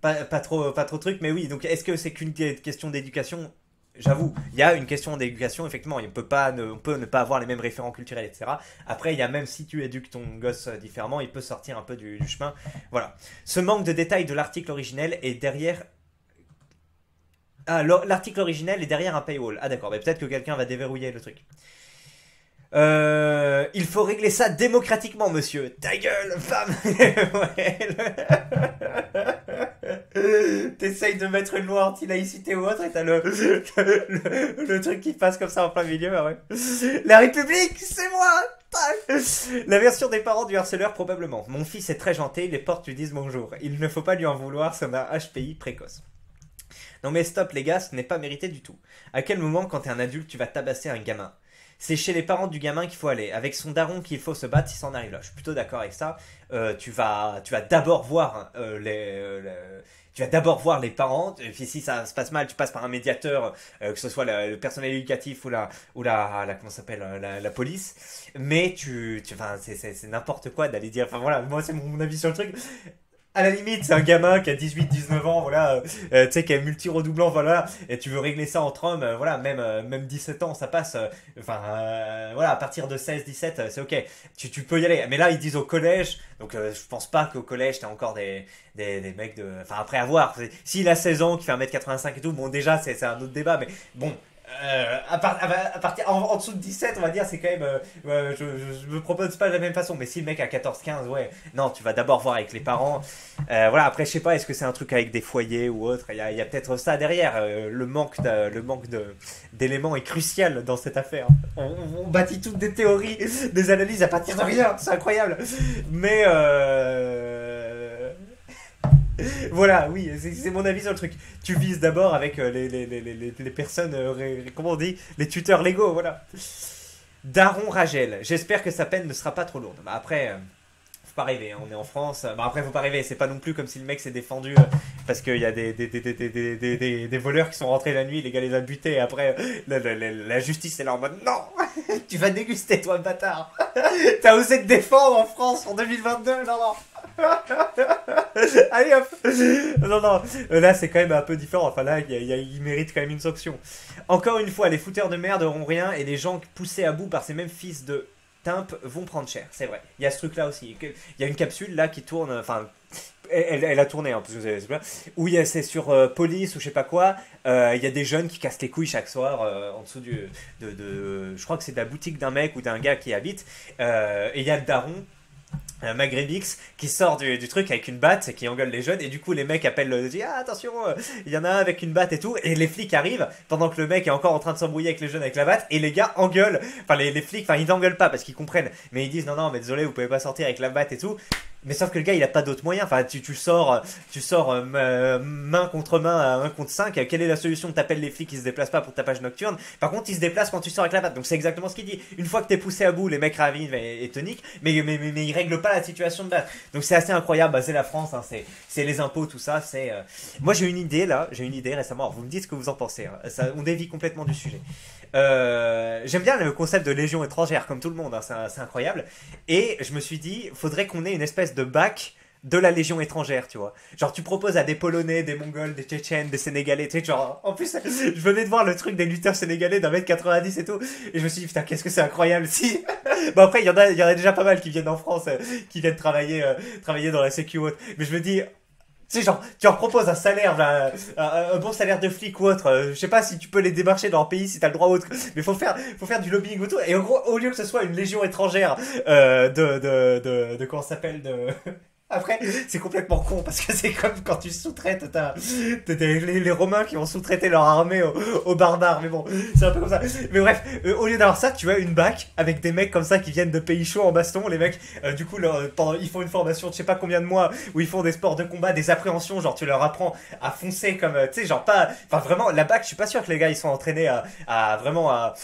pas, trop, pas trop de trucs, mais oui, donc est-ce que c'est qu'une question d'éducation? J'avoue, il y a une question d'éducation, effectivement, on peut, pas ne, on peut ne pas avoir les mêmes référents culturels, etc. Après, il y a même si tu éduques ton gosse différemment, il peut sortir un peu du, du chemin. Voilà. Ce manque de détails de l'article originel est derrière ah, l'article originel est derrière un paywall. Ah d'accord, mais peut-être que quelqu'un va déverrouiller le truc. Euh, il faut régler ça démocratiquement, monsieur. Ta gueule, femme <laughs> T'essayes de mettre une loi anti-laïcité ou autre et t'as <laughs> le, truc qui passe comme ça en plein milieu. Ouais. La République, c'est moi La version des parents du harceleur, probablement. Mon fils est très gentil, les portes lui disent bonjour. Il ne faut pas lui en vouloir, c'est un HPI précoce. Non mais stop les gars, ce n'est pas mérité du tout. À quel moment quand t'es un adulte tu vas tabasser un gamin? C'est chez les parents du gamin qu'il faut aller. Avec son daron qu'il faut se battre si ça en arrive là. Je suis plutôt d'accord avec ça. Euh, tu vas, tu vas d'abord voir euh, les, euh, tu vas d'abord voir les parents. Et puis si ça se passe mal, tu passes par un médiateur, que ce soit le personnel éducatif ou la, ou la, comment s'appelle, la, police. Mais tu, tu, enfin, c'est n'importe quoi d'aller dire. Enfin voilà, moi c'est mon, mon avis sur le truc. À la limite, c'est un gamin qui a 18-19 ans, voilà, euh, euh, tu sais, qui est multi-redoublant, voilà, et tu veux régler ça entre hommes, euh, voilà, même, même 17 ans, ça passe, enfin, voilà, à partir de 16-17, euh, c'est ok, tu, tu peux y aller. Mais là, ils disent au collège, donc je pense pas qu'au collège, t'as encore des, des, des mecs de... Enfin, après avoir, s'il a 16 ans, qui fait 1m85 et tout, bon, déjà, c'est un autre débat, mais bon... Euh, à, part- à, à partir en, en dessous de 17 on va dire c'est quand même euh, je, je, me propose pas de la même façon mais si le mec a 14-15 ouais non tu vas d'abord voir avec les parents euh, voilà, après, je sais pas, est-ce que c'est un truc avec des foyers ou autre? Il y a, a peut-être ça derrière. le manque, de- le manque d'éléments est crucial dans cette affaire. On, on bâtit toutes des théories, des analyses à partir de rien. C'est incroyable. Mais euh... voilà, oui, c'est, mon avis sur le truc. Tu vises d'abord avec euh, les, les, les, les, personnes, euh, comment on dit, les tuteurs légaux, voilà. Daron Ragel, j'espère que sa peine ne sera pas trop lourde. Bah, après. euh, faut pas rêver, hein, on est en France. Bah après, faut pas rêver, c'est pas non plus comme si le mec s'est défendu parce qu'il y a des, des, des, des, des, voleurs qui sont rentrés la nuit, les gars les a butés, et après, la, la, la- la justice est là en mode non, <laughs> tu vas déguster, toi, bâtard. <laughs> T'as osé te défendre en France en 2022, non, non. <laughs> Allez hop Non, non, euh, là c'est quand même un peu différent. Enfin là, il, mérite quand même une sanction. Encore une fois, les fouteurs de merde auront rien et les gens poussés à bout par ces mêmes fils de Timp vont prendre cher. C'est vrai. Il y a ce truc là aussi. Il y a une capsule là qui tourne. Enfin. Elle, a tourné, hein, parce que où c'est sur euh, police ou je sais pas quoi. euh, Il y a des jeunes qui cassent les couilles chaque soir en dessous du, de, je crois que c'est de la boutique d'un mec ou d'un gars qui habite. Et il y a le daron Maghrébix qui sort du, du truc avec une batte qui engueule les jeunes et du coup les mecs appellent le disent ah attention euh, il y en a un avec une batte et tout et les flics arrivent pendant que le mec est encore en train de s'embrouiller avec les jeunes avec la batte et les gars engueulent. Enfin les, les flics enfin ils n'engueulent pas parce qu'ils comprennent. Mais ils disent non non mais désolé vous pouvez pas sortir avec la batte et tout mais sauf que le gars il a pas d'autre moyen enfin tu, tu sors tu sors euh, ma- main contre main à 1 contre 5 quelle est la solution t'appelles les flics ils se déplacent pas pour tapage nocturne? Par contre ils se déplacent quand tu sors avec la batte donc c'est exactement ce qu'il dit. Une fois que t'es poussé à bout les mecs ravivent et, et toniques mais, mais, mais, mais ils règlent pas la situation de batte donc c'est assez incroyable. Bah, c'est la France hein, c'est c'est les impôts tout ça. C'est euh, moi j'ai une idée là. J'ai une idée récemment. Alors, vous me dites ce que vous en pensez hein. ça, on dévie complètement du sujet euh, j'aime bien le concept de légion étrangère comme tout le monde hein, c'est incroyable et je me suis dit faudrait qu'on ait une espèce de bac de la légion étrangère, tu vois. Genre, tu proposes à des Polonais, des Mongols, des Tchétchènes, des Sénégalais, tu sais, genre, en plus, <laughs> je venais de voir le truc des lutteurs sénégalais d'un mètre 90 et tout, et je me suis dit, putain, qu'est-ce que c'est incroyable, <laughs> si. bon, après, il y en a, y en a déjà pas mal qui viennent en France, euh, qui viennent travailler, euh, travailler dans la sécu ou autre. Mais je me dis, sais, genre, tu leur proposes un salaire, un, bon salaire de flic ou autre. euh, je sais pas si tu peux les démarcher dans leur pays, si t'as le droit ou autre. Mais faut faire, faut faire du lobbying ou tout. Et au lieu que ce soit une légion étrangère euh, de, de, de, de, comment s'appelle, de. Après, c'est complètement con parce que c'est comme quand tu sous-traites, t'as, les, les Romains qui ont sous-traité leur armée aux, barbares, mais bon, c'est un peu comme ça. Mais bref, euh, au lieu d'avoir ça, tu as une bac avec des mecs comme ça qui viennent de pays chauds en baston. Les mecs, euh, du coup, pendant, ils font une formation de je sais pas combien de mois où ils font des sports de combat, des appréhensions, genre tu leur apprends à foncer comme, euh, tu sais, genre pas, enfin vraiment, la bac, je suis pas sûr que les gars ils sont entraînés à, vraiment à,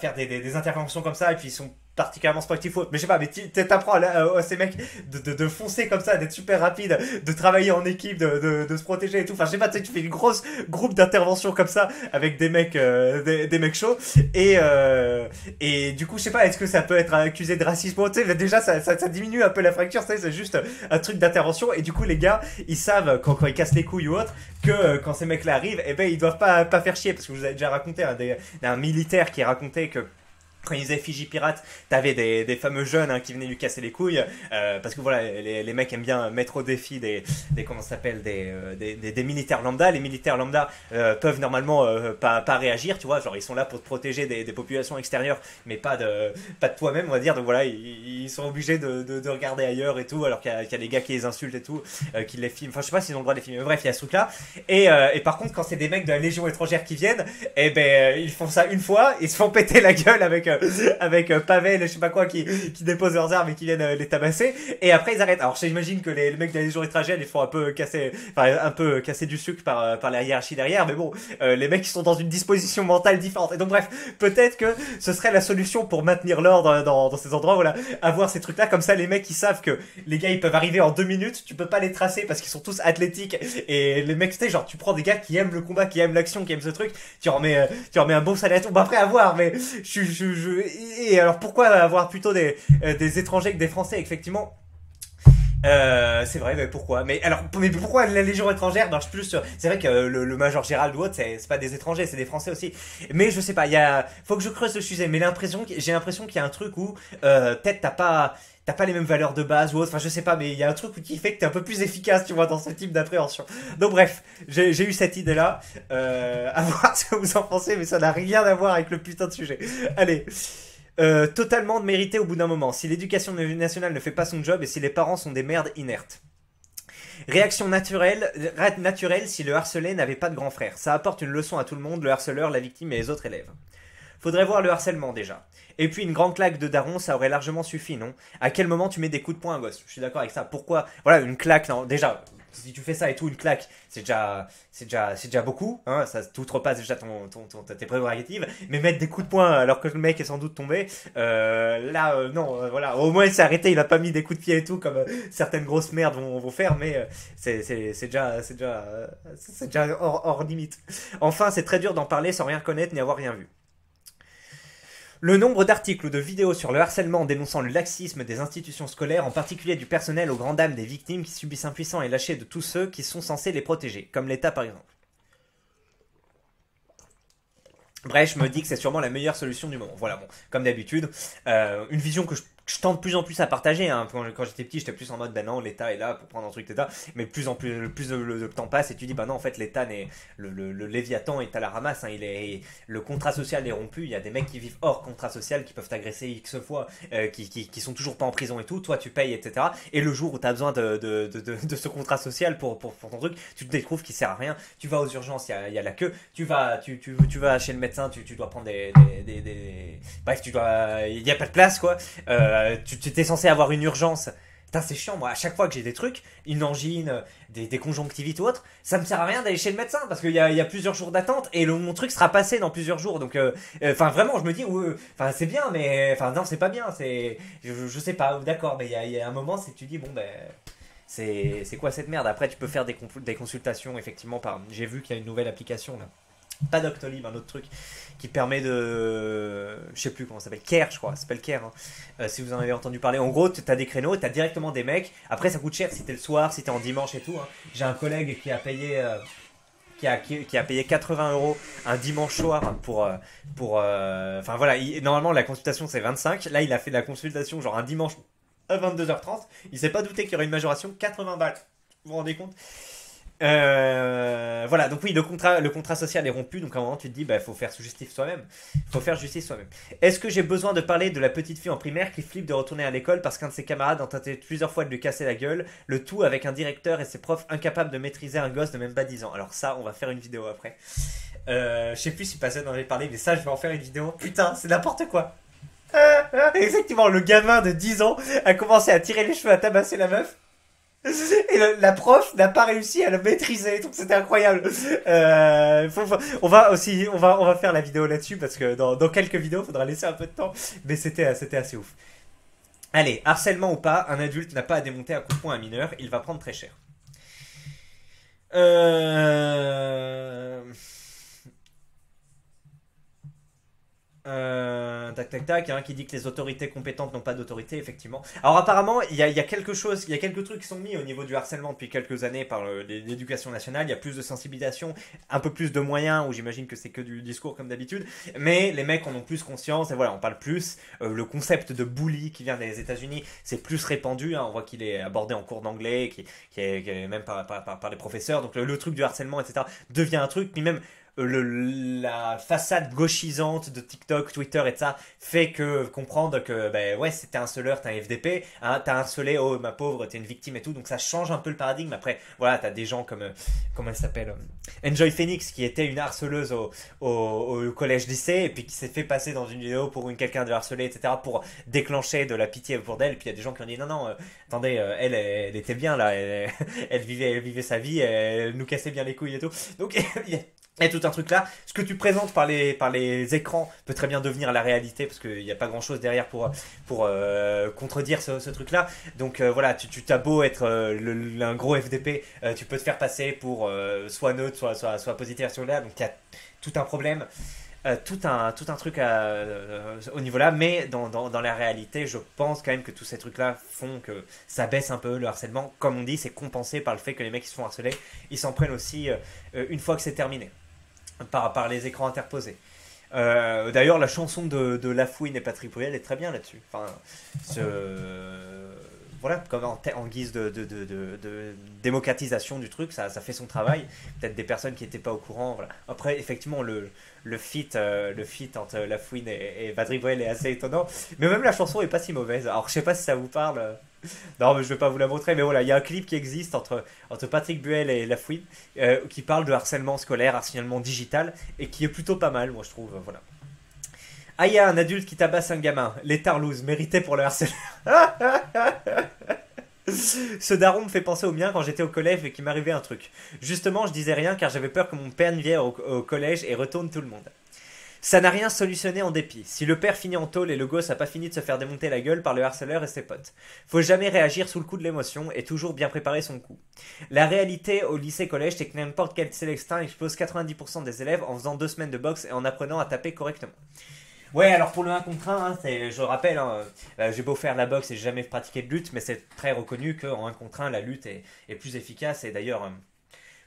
faire des, des interventions comme ça et puis ils sont particulièrement sportifs ou autre. mais je sais pas mais t'apprends à, à ces mecs de, de, foncer comme ça d'être super rapide de travailler en équipe de, de, se protéger et tout. Enfin je sais pas tu fais une grosse groupe d'intervention comme ça avec des mecs euh, des, des mecs chauds. Et euh, et du coup je sais pas est-ce que ça peut être accusé de racisme? Tu sais déjà ça, ça, diminue un peu la fracture c'est juste un truc d'intervention. Et du coup les gars ils savent quand, quand ils cassent les couilles ou autre que euh, quand ces mecs là arrivent et ben ils doivent pas pas faire chier. Parce que je vous avez déjà raconté un, des, un militaire qui racontait que quand ils faisaient Fiji Pirate, t'avais des, des fameux jeunes hein, qui venaient lui casser les couilles, euh, parce que voilà, les, les mecs aiment bien mettre au défi des, des comment s'appelle, des, euh, des, des, des militaires lambda. Les militaires lambda euh, peuvent normalement euh, pas, pas réagir, tu vois, genre ils sont là pour te protéger des, populations extérieures, mais pas de, pas de toi-même, on va dire. Donc voilà, ils, ils sont obligés de, de, de regarder ailleurs et tout, alors qu'il y, qu'il y a des gars qui les insultent et tout, euh, qui les filment. Enfin, je sais pas s'ils ont le droit de les filmer, bref, il y a ce truc-là. Et, euh, et par contre, quand c'est des mecs de la Légion étrangère qui viennent, eh ben, ils font ça une fois, ils se font péter la gueule avec avec euh, Pavel, je sais pas quoi, qui, déposent leurs armes et qui viennent euh, les tabasser. Et après, ils arrêtent. Alors, j'imagine que les, mecs de la étrangère, ils font un peu casser, enfin, un peu casser du sucre par, euh, la hiérarchie derrière. Mais bon, euh, les mecs, ils sont dans une disposition mentale différente. Et donc, bref, peut-être que ce serait la solution pour maintenir l'ordre dans, ces endroits, voilà, avoir ces trucs-là. Comme ça, les mecs, ils savent que les gars, ils peuvent arriver en deux minutes. Tu peux pas les tracer parce qu'ils sont tous athlétiques. Et les mecs, tu genre, tu prends des gars qui aiment le combat, qui aiment l'action, qui aiment ce truc. Tu remets, euh, tu remets un bon salaire. Bon, après, à voir, mais je, je, et alors, pourquoi avoir plutôt des, euh, des étrangers que des Français, effectivement? Euh, c'est vrai, mais pourquoi? Mais alors, mais pourquoi la Légion étrangère marche plus sur... C'est vrai que le, Major Gérald ou autre, c'est pas des étrangers, c'est des Français aussi. Mais je sais pas, il y a... Faut que je creuse le sujet, mais l'impression, j'ai l'impression qu'il y a un truc où euh, peut-être t'as pas... T'as pas les mêmes valeurs de base ou autre, enfin je sais pas, mais il y a un truc qui fait que t'es un peu plus efficace, tu vois, dans ce type d'appréhension. Donc bref, j'ai eu cette idée-là, euh, à <laughs> voir ce que vous en pensez, mais ça n'a rien à voir avec le putain de sujet. Allez, euh, totalement mérité au bout d'un moment. Si l'éducation nationale ne fait pas son job et si les parents sont des merdes inertes. Réaction naturelle, naturelle si le harcelé n'avait pas de grand frère. Ça apporte une leçon à tout le monde, le harceleur, la victime et les autres élèves. Faudrait voir le harcèlement déjà. Et puis une grande claque de daron, ça aurait largement suffi, non? À quel moment tu mets des coups de poing gosse? Je suis d'accord avec ça. Pourquoi? Voilà, une claque, non, déjà, si tu fais ça et tout, une claque, c'est déjà, c'est déjà, c'est déjà beaucoup, hein, ça tout repasse déjà ton, ton, tes prérogatives, mais mettre des coups de poing alors que le mec est sans doute tombé, euh, là, euh, non, euh, voilà, au moins il s'est arrêté, il a pas mis des coups de pied et tout, comme certaines grosses merdes vont, vont faire, mais c'est, c'est, c'est déjà, c'est déjà, c'est déjà hors limite. Enfin, c'est très dur d'en parler sans rien connaître ni avoir rien vu. Le nombre d'articles ou de vidéos sur le harcèlement dénonçant le laxisme des institutions scolaires, en particulier du personnel aux grandes dames des victimes qui subissent impuissants et lâchés de tous ceux qui sont censés les protéger, comme l'État par exemple. Bref, je me dis que c'est sûrement la meilleure solution du moment. Voilà, bon, comme d'habitude, euh, une vision que je, je tente de plus en plus à partager. Hein. Quand, j'étais petit, j'étais plus en mode, ben non, l'État est là pour prendre un truc d'État. Mais plus en plus, plus le, temps passe et tu dis, ben non, en fait, l'État n'est, le, le, le Léviathan est à la ramasse. Hein. Il est, le contrat social est rompu. Il y a des mecs qui vivent hors contrat social, qui peuvent t'agresser X fois, euh, qui, qui, sont toujours pas en prison et tout. Toi, tu payes, etc. Et le jour où tu as besoin de, de, de, ce contrat social pour, pour, ton truc, tu te découvres qu'il sert à rien. Tu vas aux urgences, il y a, la queue. Tu vas, tu, tu, tu vas chez le médecin, tu, tu dois prendre des, des, des, des- Bref, tu dois. Il n'y a pas de place, quoi. Euh, tu tu étais censé avoir une urgence. Putain, c'est chiant, moi. À chaque fois que j'ai des trucs, une angine, des, des conjonctivites ou autre, ça me sert à rien d'aller chez le médecin parce qu'il y a, plusieurs jours d'attente et le, mon truc sera passé dans plusieurs jours. Donc, euh, euh, enfin, vraiment, je me dis, enfin, c'est bien, mais. Enfin, non, c'est pas bien. C'est. Je, sais pas, d'accord, mais il y a, un moment, c'est tu dis, bon, ben. C'est quoi cette merde? Après, tu peux faire des, des consultations, effectivement, par. J'ai vu qu'il y a une nouvelle application, là. Pas Doctolib, un autre truc qui permet de. Je sais plus comment ça s'appelle. Care, je crois. Ça s'appelle Care. hein. Euh, si vous en avez entendu parler. En gros, tu as des créneaux, tu as directement des mecs. Après, ça coûte cher si t'es le soir, si t'es en dimanche et tout. hein. J'ai un collègue qui a payé. euh, payé 80 euros un dimanche soir pour. euh, pour Enfin voilà, il- normalement la consultation c'est 25. Là, il a fait la consultation genre un dimanche à 22h30. Il s'est pas douté qu'il y aurait une majoration 80 balles. Vous vous rendez compte? Euh, voilà, donc oui, le contrat, le contrat social est rompu, donc à un moment tu te dis, bah faut faire justice soi-même. faut faire justice soi-même. Est-ce que j'ai besoin de parler de la petite fille en primaire qui flippe de retourner à l'école parce qu'un de ses camarades a tenté plusieurs fois de lui casser la gueule, le tout avec un directeur et ses profs incapables de maîtriser un gosse de même pas 10 ans? Alors ça, on va faire une vidéo après. Euh, je sais plus si Passette en avait parlé, mais ça, je vais en faire une vidéo. Putain, c'est n'importe quoi. Ah, ah, Exactement, le gamin de 10 ans a commencé à tirer les cheveux, à tabasser la meuf. Et la prof n'a pas réussi à le maîtriser, donc c'était incroyable. Euh, on va aussi, on va, on va faire la vidéo là-dessus parce que dans, dans quelques vidéos, faudra laisser un peu de temps, mais c'était, c'était assez ouf. Allez, harcèlement ou pas, un adulte n'a pas à démonter à coup de poing un mineur, il va prendre très cher. Euh... Euh, tac tac tac, hein, qui dit que les autorités compétentes n'ont pas d'autorité, effectivement. Alors apparemment, il y a, quelque chose, il y a quelques trucs qui sont mis au niveau du harcèlement depuis quelques années par l'éducation nationale. Il y a plus de sensibilisation, un peu plus de moyens, où j'imagine que c'est que du discours comme d'habitude. Mais les mecs en ont plus conscience et voilà, on parle plus. Euh, le concept de bully qui vient des États-Unis, c'est plus répandu. hein. on voit qu'il est abordé en cours d'anglais, qui, est, même par les professeurs. Donc le, le truc du harcèlement, etc., devient un truc. Puis même le, la façade gauchisante de TikTok, Twitter et ça fait que comprendre que ben ouais c'était un harceleur, t'es un FDP, hein, t'as harcelé, oh ma pauvre, t'es une victime et tout, donc ça change un peu le paradigme. Après voilà, t'as des gens comme comment elle s'appelle, Enjoy Phoenix qui était une harceleuse au, au, collège lycée et puis qui s'est fait passer dans une vidéo pour une quelqu'un de harcelé etc pour déclencher de la pitié pour d'elle. Puis il y a des gens qui ont dit non non, euh, attendez, euh, elle, elle, était bien là, elle, <laughs> elle, vivait elle vivait sa vie, elle nous cassait bien les couilles et tout. Donc <laughs> il y a et tout un truc là. Ce que tu présentes par les, par les écrans peut très bien devenir la réalité parce qu'il n'y a pas grand chose derrière pour, pour euh, contredire ce, truc là. Donc euh, voilà, tu, tu t'as beau être euh, un gros FDP, tu peux te faire passer pour soit neutre, soit, soit, soit positif sur là. Donc il y a tout un problème. tout, un, tout un truc au niveau là, mais dans, dans, dans, la réalité, je pense quand même que tous ces trucs-là font que ça baisse un peu le harcèlement. Comme on dit, c'est compensé par le fait que les mecs qui se font harceler, ils s'en prennent aussi une fois que c'est terminé par, par les écrans interposés. Euh, d'ailleurs, la chanson de, de Lafouine et Patrick Bruel est très bien là-dessus. Enfin, ce, voilà, comme en, guise de, de, de, démocratisation du truc, ça, ça fait son travail. Peut-être des personnes qui n'étaient pas au courant. Voilà. Après, effectivement, le, le fit, euh, entre Lafouine et, et Patrick Bruel est assez étonnant. Mais même la chanson est pas si mauvaise. Alors, je sais pas si ça vous parle. Non, mais je vais pas vous la montrer, mais voilà, il y a un clip qui existe entre, Patrick Buell et Lafouine euh, qui parle de harcèlement scolaire, harcèlement digital, et qui est plutôt pas mal, moi je trouve. Voilà. Ah, il y a un adulte qui tabasse un gamin. Les tarlouses, mérité pour le harcèlement. <laughs> Ce daron me fait penser au mien quand j'étais au collège et qu'il m'arrivait un truc. Justement, je disais rien car j'avais peur que mon père ne vienne au collège et retourne tout le monde. Ça n'a rien solutionné en dépit. Si le père finit en tôle et le gosse a pas fini de se faire démonter la gueule par le harceleur et ses potes. Faut jamais réagir sous le coup de l'émotion et toujours bien préparer son coup. La réalité au lycée-collège, c'est que n'importe quel Célestin explose 90% des élèves en faisant deux semaines de boxe et en apprenant à taper correctement. Ouais, alors pour le 1 contre 1, hein, je rappelle, hein, euh, j'ai beau faire la boxe et jamais pratiqué de lutte, mais c'est très reconnu qu'en 1 contre 1, la lutte est, est plus efficace. Et d'ailleurs, euh,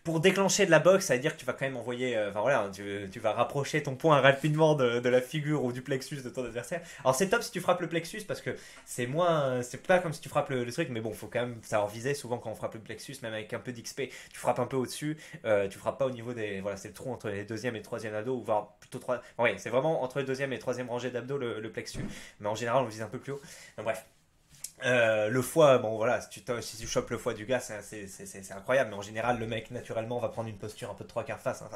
pour déclencher de la boxe, ça veut dire que tu vas quand même envoyer, euh, enfin voilà, tu, vas rapprocher ton poing rapidement de, la figure ou du plexus de ton adversaire. Alors c'est top si tu frappes le plexus parce que c'est moins, c'est pas comme si tu frappes le, truc, mais bon, faut quand même savoir viser. Souvent quand on frappe le plexus, même avec un peu d'XP, tu frappes un peu au-dessus, euh, tu frappes pas au niveau des, voilà, c'est le trou entre les deuxième et troisième abdos, ou voire plutôt trois. Oui, c'est vraiment entre le deuxième et troisième rangée d'abdos le, le, plexus, mais en général on vise un peu plus haut. Donc, bref. Euh, le foie, bon voilà, si tu, chopes le foie du gars, c'est incroyable, mais en général, le mec, naturellement, va prendre une posture un peu de trois quarts face. Hein.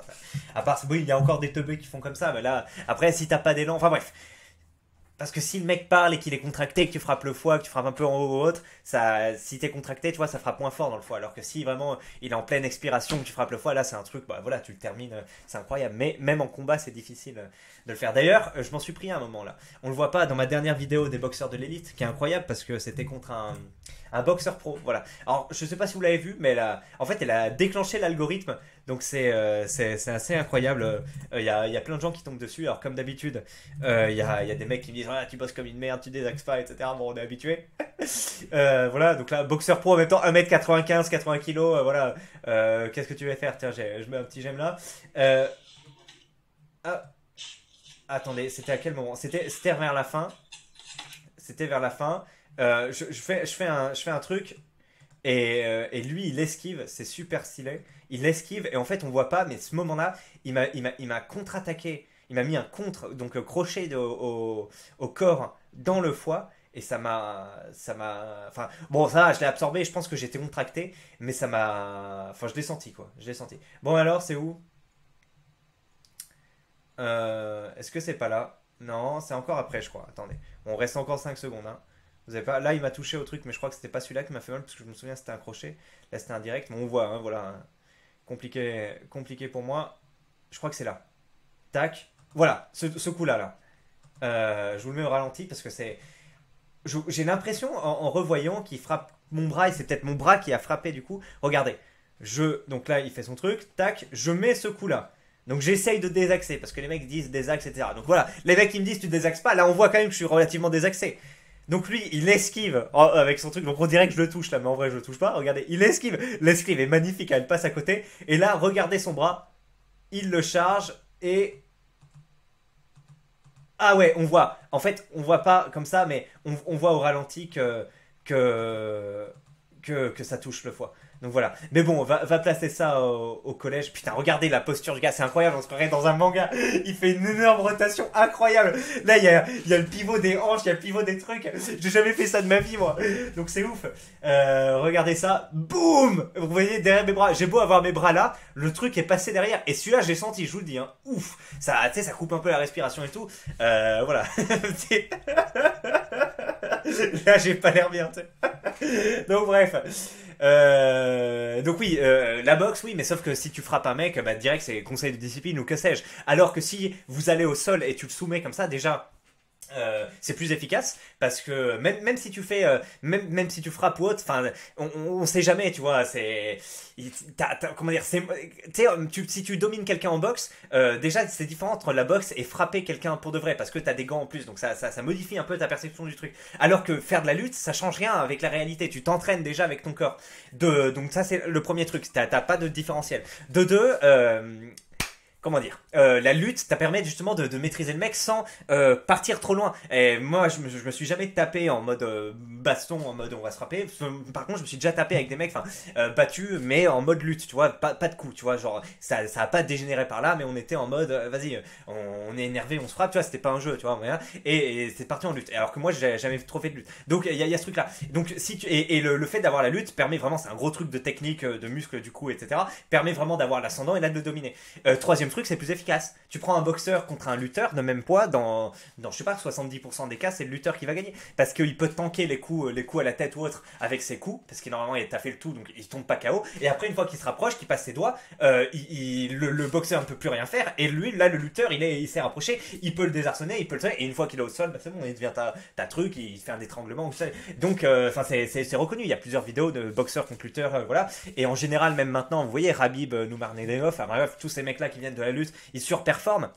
à part, oui, il y a encore des teubés qui font comme ça, mais là, après, si t'as pas d'élan, enfin bref, parce que si le mec parle et qu'il est contracté, que tu frappes le foie, que tu frappes un peu en haut ou autre, ça, si t'es contracté, tu vois, ça frappe moins fort dans le foie. Alors que si vraiment il est en pleine expiration, que tu frappes le foie, là c'est un truc, bah voilà, tu le termines, euh, c'est incroyable. Mais même en combat, c'est difficile euh, de le faire. D'ailleurs, euh, je m'en suis pris à un moment là. On le voit pas dans ma dernière vidéo des boxeurs de l'élite, qui est incroyable parce que c'était contre un, un boxeur pro. Voilà. Alors, je sais pas si vous l'avez vu, mais en fait, elle a déclenché l'algorithme donc euh, c'est c'est assez incroyable. Il y, a, y, a, plein de gens qui tombent dessus. Alors comme d'habitude, il y, a, y, a, des mecs qui me disent ah, tu bosses comme une merde, tu désaxes pas, etc. Bon, on est habitué. <laughs> euh, voilà, donc là, boxeur pro en même temps, 1m95, 80 kg. voilà. Euh, qu'est-ce que tu vas faire? Tiens, je mets un petit j'aime là. Euh, ah, attendez, c'était à quel moment? C'était vers la fin. C'était vers la fin. Je, fais, je, fais un, je fais un truc et, et lui, il esquive, c'est super stylé il esquive et en fait on voit pas, mais ce moment-là, il m'a, contre-attaqué, il m'a mis un contre, donc euh, crochet au, corps dans le foie et ça m'a, ça m'a, enfin bon ça, je l'ai absorbé, je pense que j'étais contracté, mais ça m'a, enfin je l'ai senti quoi, je l'ai senti. Bon alors c'est où? Euh, Est-ce que c'est pas là? Non, c'est encore après je crois. Attendez, on reste encore 5 secondes. Hein. Vous avez pas... Là, il m'a touché au truc, mais je crois que c'était pas celui-là qui m'a fait mal parce que je me souviens c'était un crochet. Là, c'était un direct, mais on voit, hein, voilà. Compliqué, compliqué pour moi. Je crois que c'est là. Tac. Voilà, ce, coup-là. Là. Euh, je vous le mets au ralenti parce que c'est. J'ai l'impression, en, revoyant, qu'il frappe mon bras, et c'est peut-être mon bras qui a frappé du coup. Regardez. Je, donc là, il fait son truc. Tac. Je mets ce coup-là. Donc j'essaye de désaxer parce que les mecs disent désaxe, etc. Donc voilà, les mecs qui me disent tu désaxes pas, là on voit quand même que je suis relativement désaxé. Donc lui, il esquive oh, avec son truc. Donc on dirait que je le touche là, mais en vrai je le touche pas. Regardez, il esquive. L'esquive est magnifique, elle passe à côté. Et là, regardez son bras. Il le charge et... Ah ouais, on voit. En fait, on voit pas comme ça, mais on, voit au ralenti que, que, que, ça touche le foie. Donc voilà. Mais bon, va, va placer ça au, collège. Putain, regardez la posture du gars, c'est incroyable. On se croirait dans un manga. Il fait une énorme rotation incroyable. Là, il y a, le pivot des hanches, il y a le pivot des trucs. J'ai jamais fait ça de ma vie, moi. Donc c'est ouf. Euh, regardez ça. Boum Vous voyez derrière mes bras. J'ai beau avoir mes bras là, le truc est passé derrière. Et celui-là, j'ai senti, je vous dis. Hein. Ouf Ça, ça coupe un peu la respiration et tout. Euh, voilà. <laughs> <laughs> là, j'ai pas l'air bien, tu sais. <laughs> Donc bref. Euh, donc oui, euh, la boxe, oui, mais sauf que si tu frappes un mec, bah direct c'est conseil de discipline ou que sais-je. Alors que si vous allez au sol et tu le soumets comme ça, déjà. Euh, c'est plus efficace parce que même, même si tu fais euh, même, même si tu frappes ou autre enfin on, on, sait jamais tu vois c'est comment dire c'est tu si tu domines quelqu'un en boxe euh, déjà c'est différent entre la boxe et frapper quelqu'un pour de vrai parce que t'as des gants en plus donc ça, ça modifie un peu ta perception du truc. Alors que faire de la lutte ça change rien avec la réalité. Tu t'entraînes déjà avec ton corps. De donc ça c'est le premier truc. T'as pas de différentiel. De deux comment dire euh, la lutte ça permet justement de, maîtriser le mec sans euh, partir trop loin. Et moi je me, suis jamais tapé en mode euh, baston en mode on va se frapper. Par contre je me suis déjà tapé avec des mecs enfin battus mais en mode lutte tu vois pas, de coups tu vois genre ça ça a pas dégénéré par là mais on était en mode vas-y on, est énervé on se frappe tu vois c'était pas un jeu tu vois rien. et, et c'est parti en lutte. Alors que moi j'ai jamais trop fait de lutte. Donc il y, a- ce truc là donc si tu et, et le, fait d'avoir la lutte permet vraiment c'est un gros truc de technique de muscles du coup etc permet vraiment d'avoir l'ascendant et là de le dominer. Troisième truc, c'est plus efficace. Tu prends un boxeur contre un lutteur de même poids, dans, dans je sais pas, 70% des cas, c'est le lutteur qui va gagner. Parce qu'il peut tanker les coups, les coups à la tête ou autre avec ses coups, parce qu'il normalement il a fait le tout, donc il tombe pas KO. Et après, une fois qu'il se rapproche, qu'il passe ses doigts, euh, il, le, boxeur ne peut plus rien faire. Et lui, là, le lutteur, il est- il s'est rapproché, il peut le désarçonner, il peut le tuer. Et une fois qu'il est au sol, bah, c'est bon, il devient ta, truc, il fait un étranglement. ou ça. Donc, euh, enfin, c'est- reconnu. Il y a plusieurs vidéos de boxeurs contre lutteurs, euh, voilà. Et en général, même maintenant, vous voyez, Rabib, euh, Nurmagomedov, enfin tous ces mecs-là qui viennent de la lutte, ils surperforment.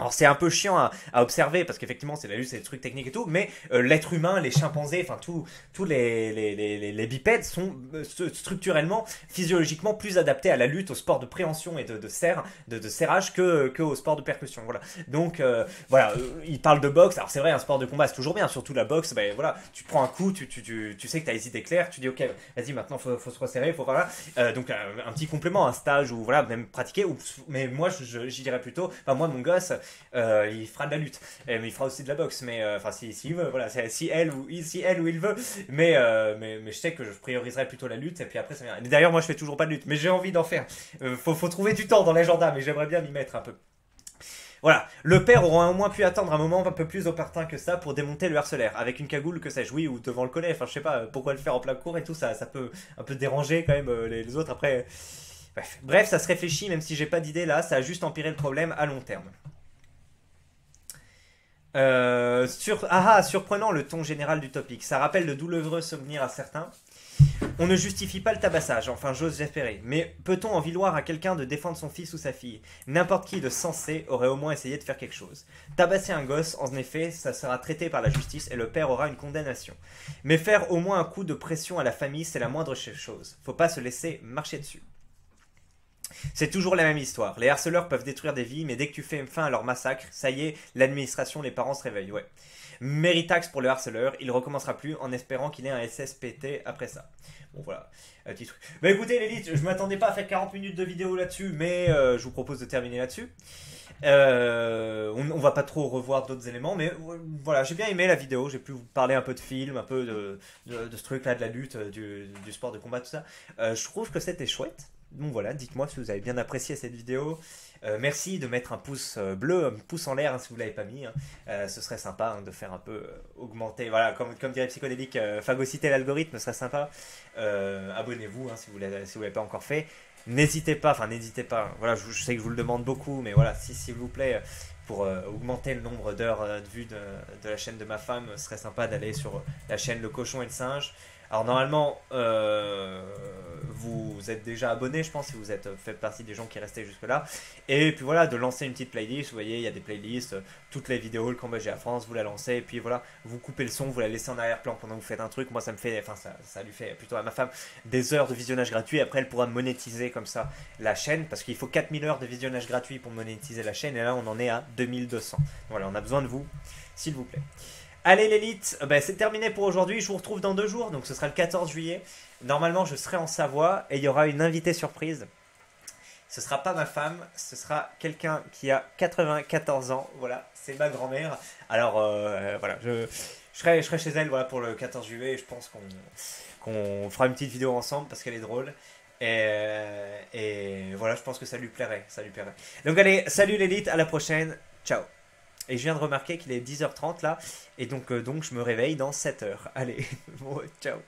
Alors c'est un peu chiant à, à observer parce qu'effectivement c'est la lutte, c'est des trucs techniques et tout, mais euh, l'être humain, les chimpanzés, enfin tous tous les, les, les, les- bipèdes sont euh, st- structurellement, physiologiquement plus adaptés à la lutte, au sport de préhension et de, de serre, de, de serrage que, que au sport de percussion. Voilà. Donc euh, voilà, euh, il parle de boxe. Alors c'est vrai, un sport de combat c'est toujours bien, surtout la boxe. Ben voilà, tu prends un coup, tu, tu, tu, tu sais que tu as les idées claires, tu dis ok, vas-y maintenant faut, faut se resserrer, faut voilà. Euh, donc un, petit complément, un stage ou voilà même pratiquer. Ou, mais moi je- j'y dirais plutôt, enfin moi mon gosse, euh, il fera de la lutte, mais il fera aussi de la boxe. Mais euh, enfin si s'il veut, voilà, si elle ou si elle ou il veut. Mais, euh, mais mais je sais que je prioriserai plutôt la lutte et puis après ça vient. D'ailleurs moi je fais toujours pas de lutte, mais j'ai envie d'en faire. Faut faut trouver du temps dans l'agenda, mais j'aimerais bien m'y mettre un peu. Voilà, le père aura au moins pu attendre un moment un peu plus opportun que ça pour démonter le harcelaire, avec une cagoule que sais-je, oui, ou devant le collet, enfin je sais pas, pourquoi le faire en plein cours et tout, ça, ça peut un peu déranger quand même les, les autres après. Bref. Bref, ça se réfléchit, même si j'ai pas d'idée là, ça a juste empiré le problème à long terme. Euh, sur... Ah ah, surprenant le ton général du topic. Ça rappelle de douloureux souvenirs à certains. On ne justifie pas le tabassage, enfin j'ose espérer. Mais peut-on en vouloir à quelqu'un de défendre son fils ou sa fille? N'importe qui de sensé aurait au moins essayé de faire quelque chose. Tabasser un gosse, en effet, ça sera traité par la justice et le père aura une condamnation. Mais faire au moins un coup de pression à la famille, c'est la moindre chose. Faut pas se laisser marcher dessus. C'est toujours la même histoire. Les harceleurs peuvent détruire des vies, mais dès que tu fais fin à leur massacre, ça y est, l'administration, les parents se réveillent. Ouais. Méritax pour le harceleur, il recommencera plus en espérant qu'il ait un SSPT après ça. Bon voilà, petit truc. Bah écoutez l'élite, je m'attendais pas à faire 40 minutes de vidéo là-dessus, mais euh, je vous propose de terminer là-dessus. Euh, on, on va pas trop revoir d'autres éléments, mais euh, voilà, j'ai bien aimé la vidéo, j'ai pu vous parler un peu de film, un peu de, de, de ce truc-là, de la lutte, du, sport de combat, tout ça. Je trouve que c'était chouette. Donc voilà, dites-moi si vous avez bien apprécié cette vidéo. Euh, merci de mettre un pouce euh, bleu, un pouce en l'air hein, si vous l'avez pas mis. hein. Euh, ce serait sympa hein, de faire un peu augmenter, voilà, comme, comme dirait Psychodélique, phagocyter l'algorithme, ce serait sympa. Abonnez-vous si vous vous l'avez pas encore fait. N'hésitez pas, enfin n'hésitez pas. Voilà, je, sais que je vous le demande beaucoup, mais voilà, si s'il vous plaît, pour augmenter le nombre d'heures de vue de, la chaîne de ma femme, ce serait sympa d'aller sur la chaîne Le Cochon et le Singe. Alors normalement, vous êtes déjà abonné, je pense, si vous êtes fait partie des gens qui restaient jusque là. Et puis voilà, de lancer une petite playlist. Vous voyez, il y a des playlists, euh, toutes les vidéos, le Cambodge à France, vous la lancez. Et puis voilà, vous coupez le son, vous la laissez en arrière-plan pendant que vous faites un truc. Moi, ça me fait, enfin, ça, ça lui fait plutôt à ma femme des heures de visionnage gratuit. Après, elle pourra monétiser comme ça la chaîne parce qu'il faut 4000 heures de visionnage gratuit pour monétiser la chaîne. Et là, on en est à 2200. Voilà, on a besoin de vous, s'il vous plaît. Allez l'élite, ben, c'est terminé pour aujourd'hui. Je vous retrouve dans deux jours, donc ce sera le 14 juillet. Normalement, je serai en Savoie et il y aura une invitée surprise. Ce sera pas ma femme, ce sera quelqu'un qui a 94 ans. Voilà, c'est ma grand-mère. Alors euh, voilà, je, serai, je serai chez elle voilà, pour le 14 juillet et je pense qu'on qu'on fera une petite vidéo ensemble parce qu'elle est drôle. Et, euh, et voilà, je pense que ça lui plairait. Ça lui plairait. Donc allez, salut l'élite, à la prochaine. Ciao. Et je viens de remarquer qu'il est 10h30 là. Et donc, euh, donc je me réveille dans 7h. Allez, <laughs> bon, ciao.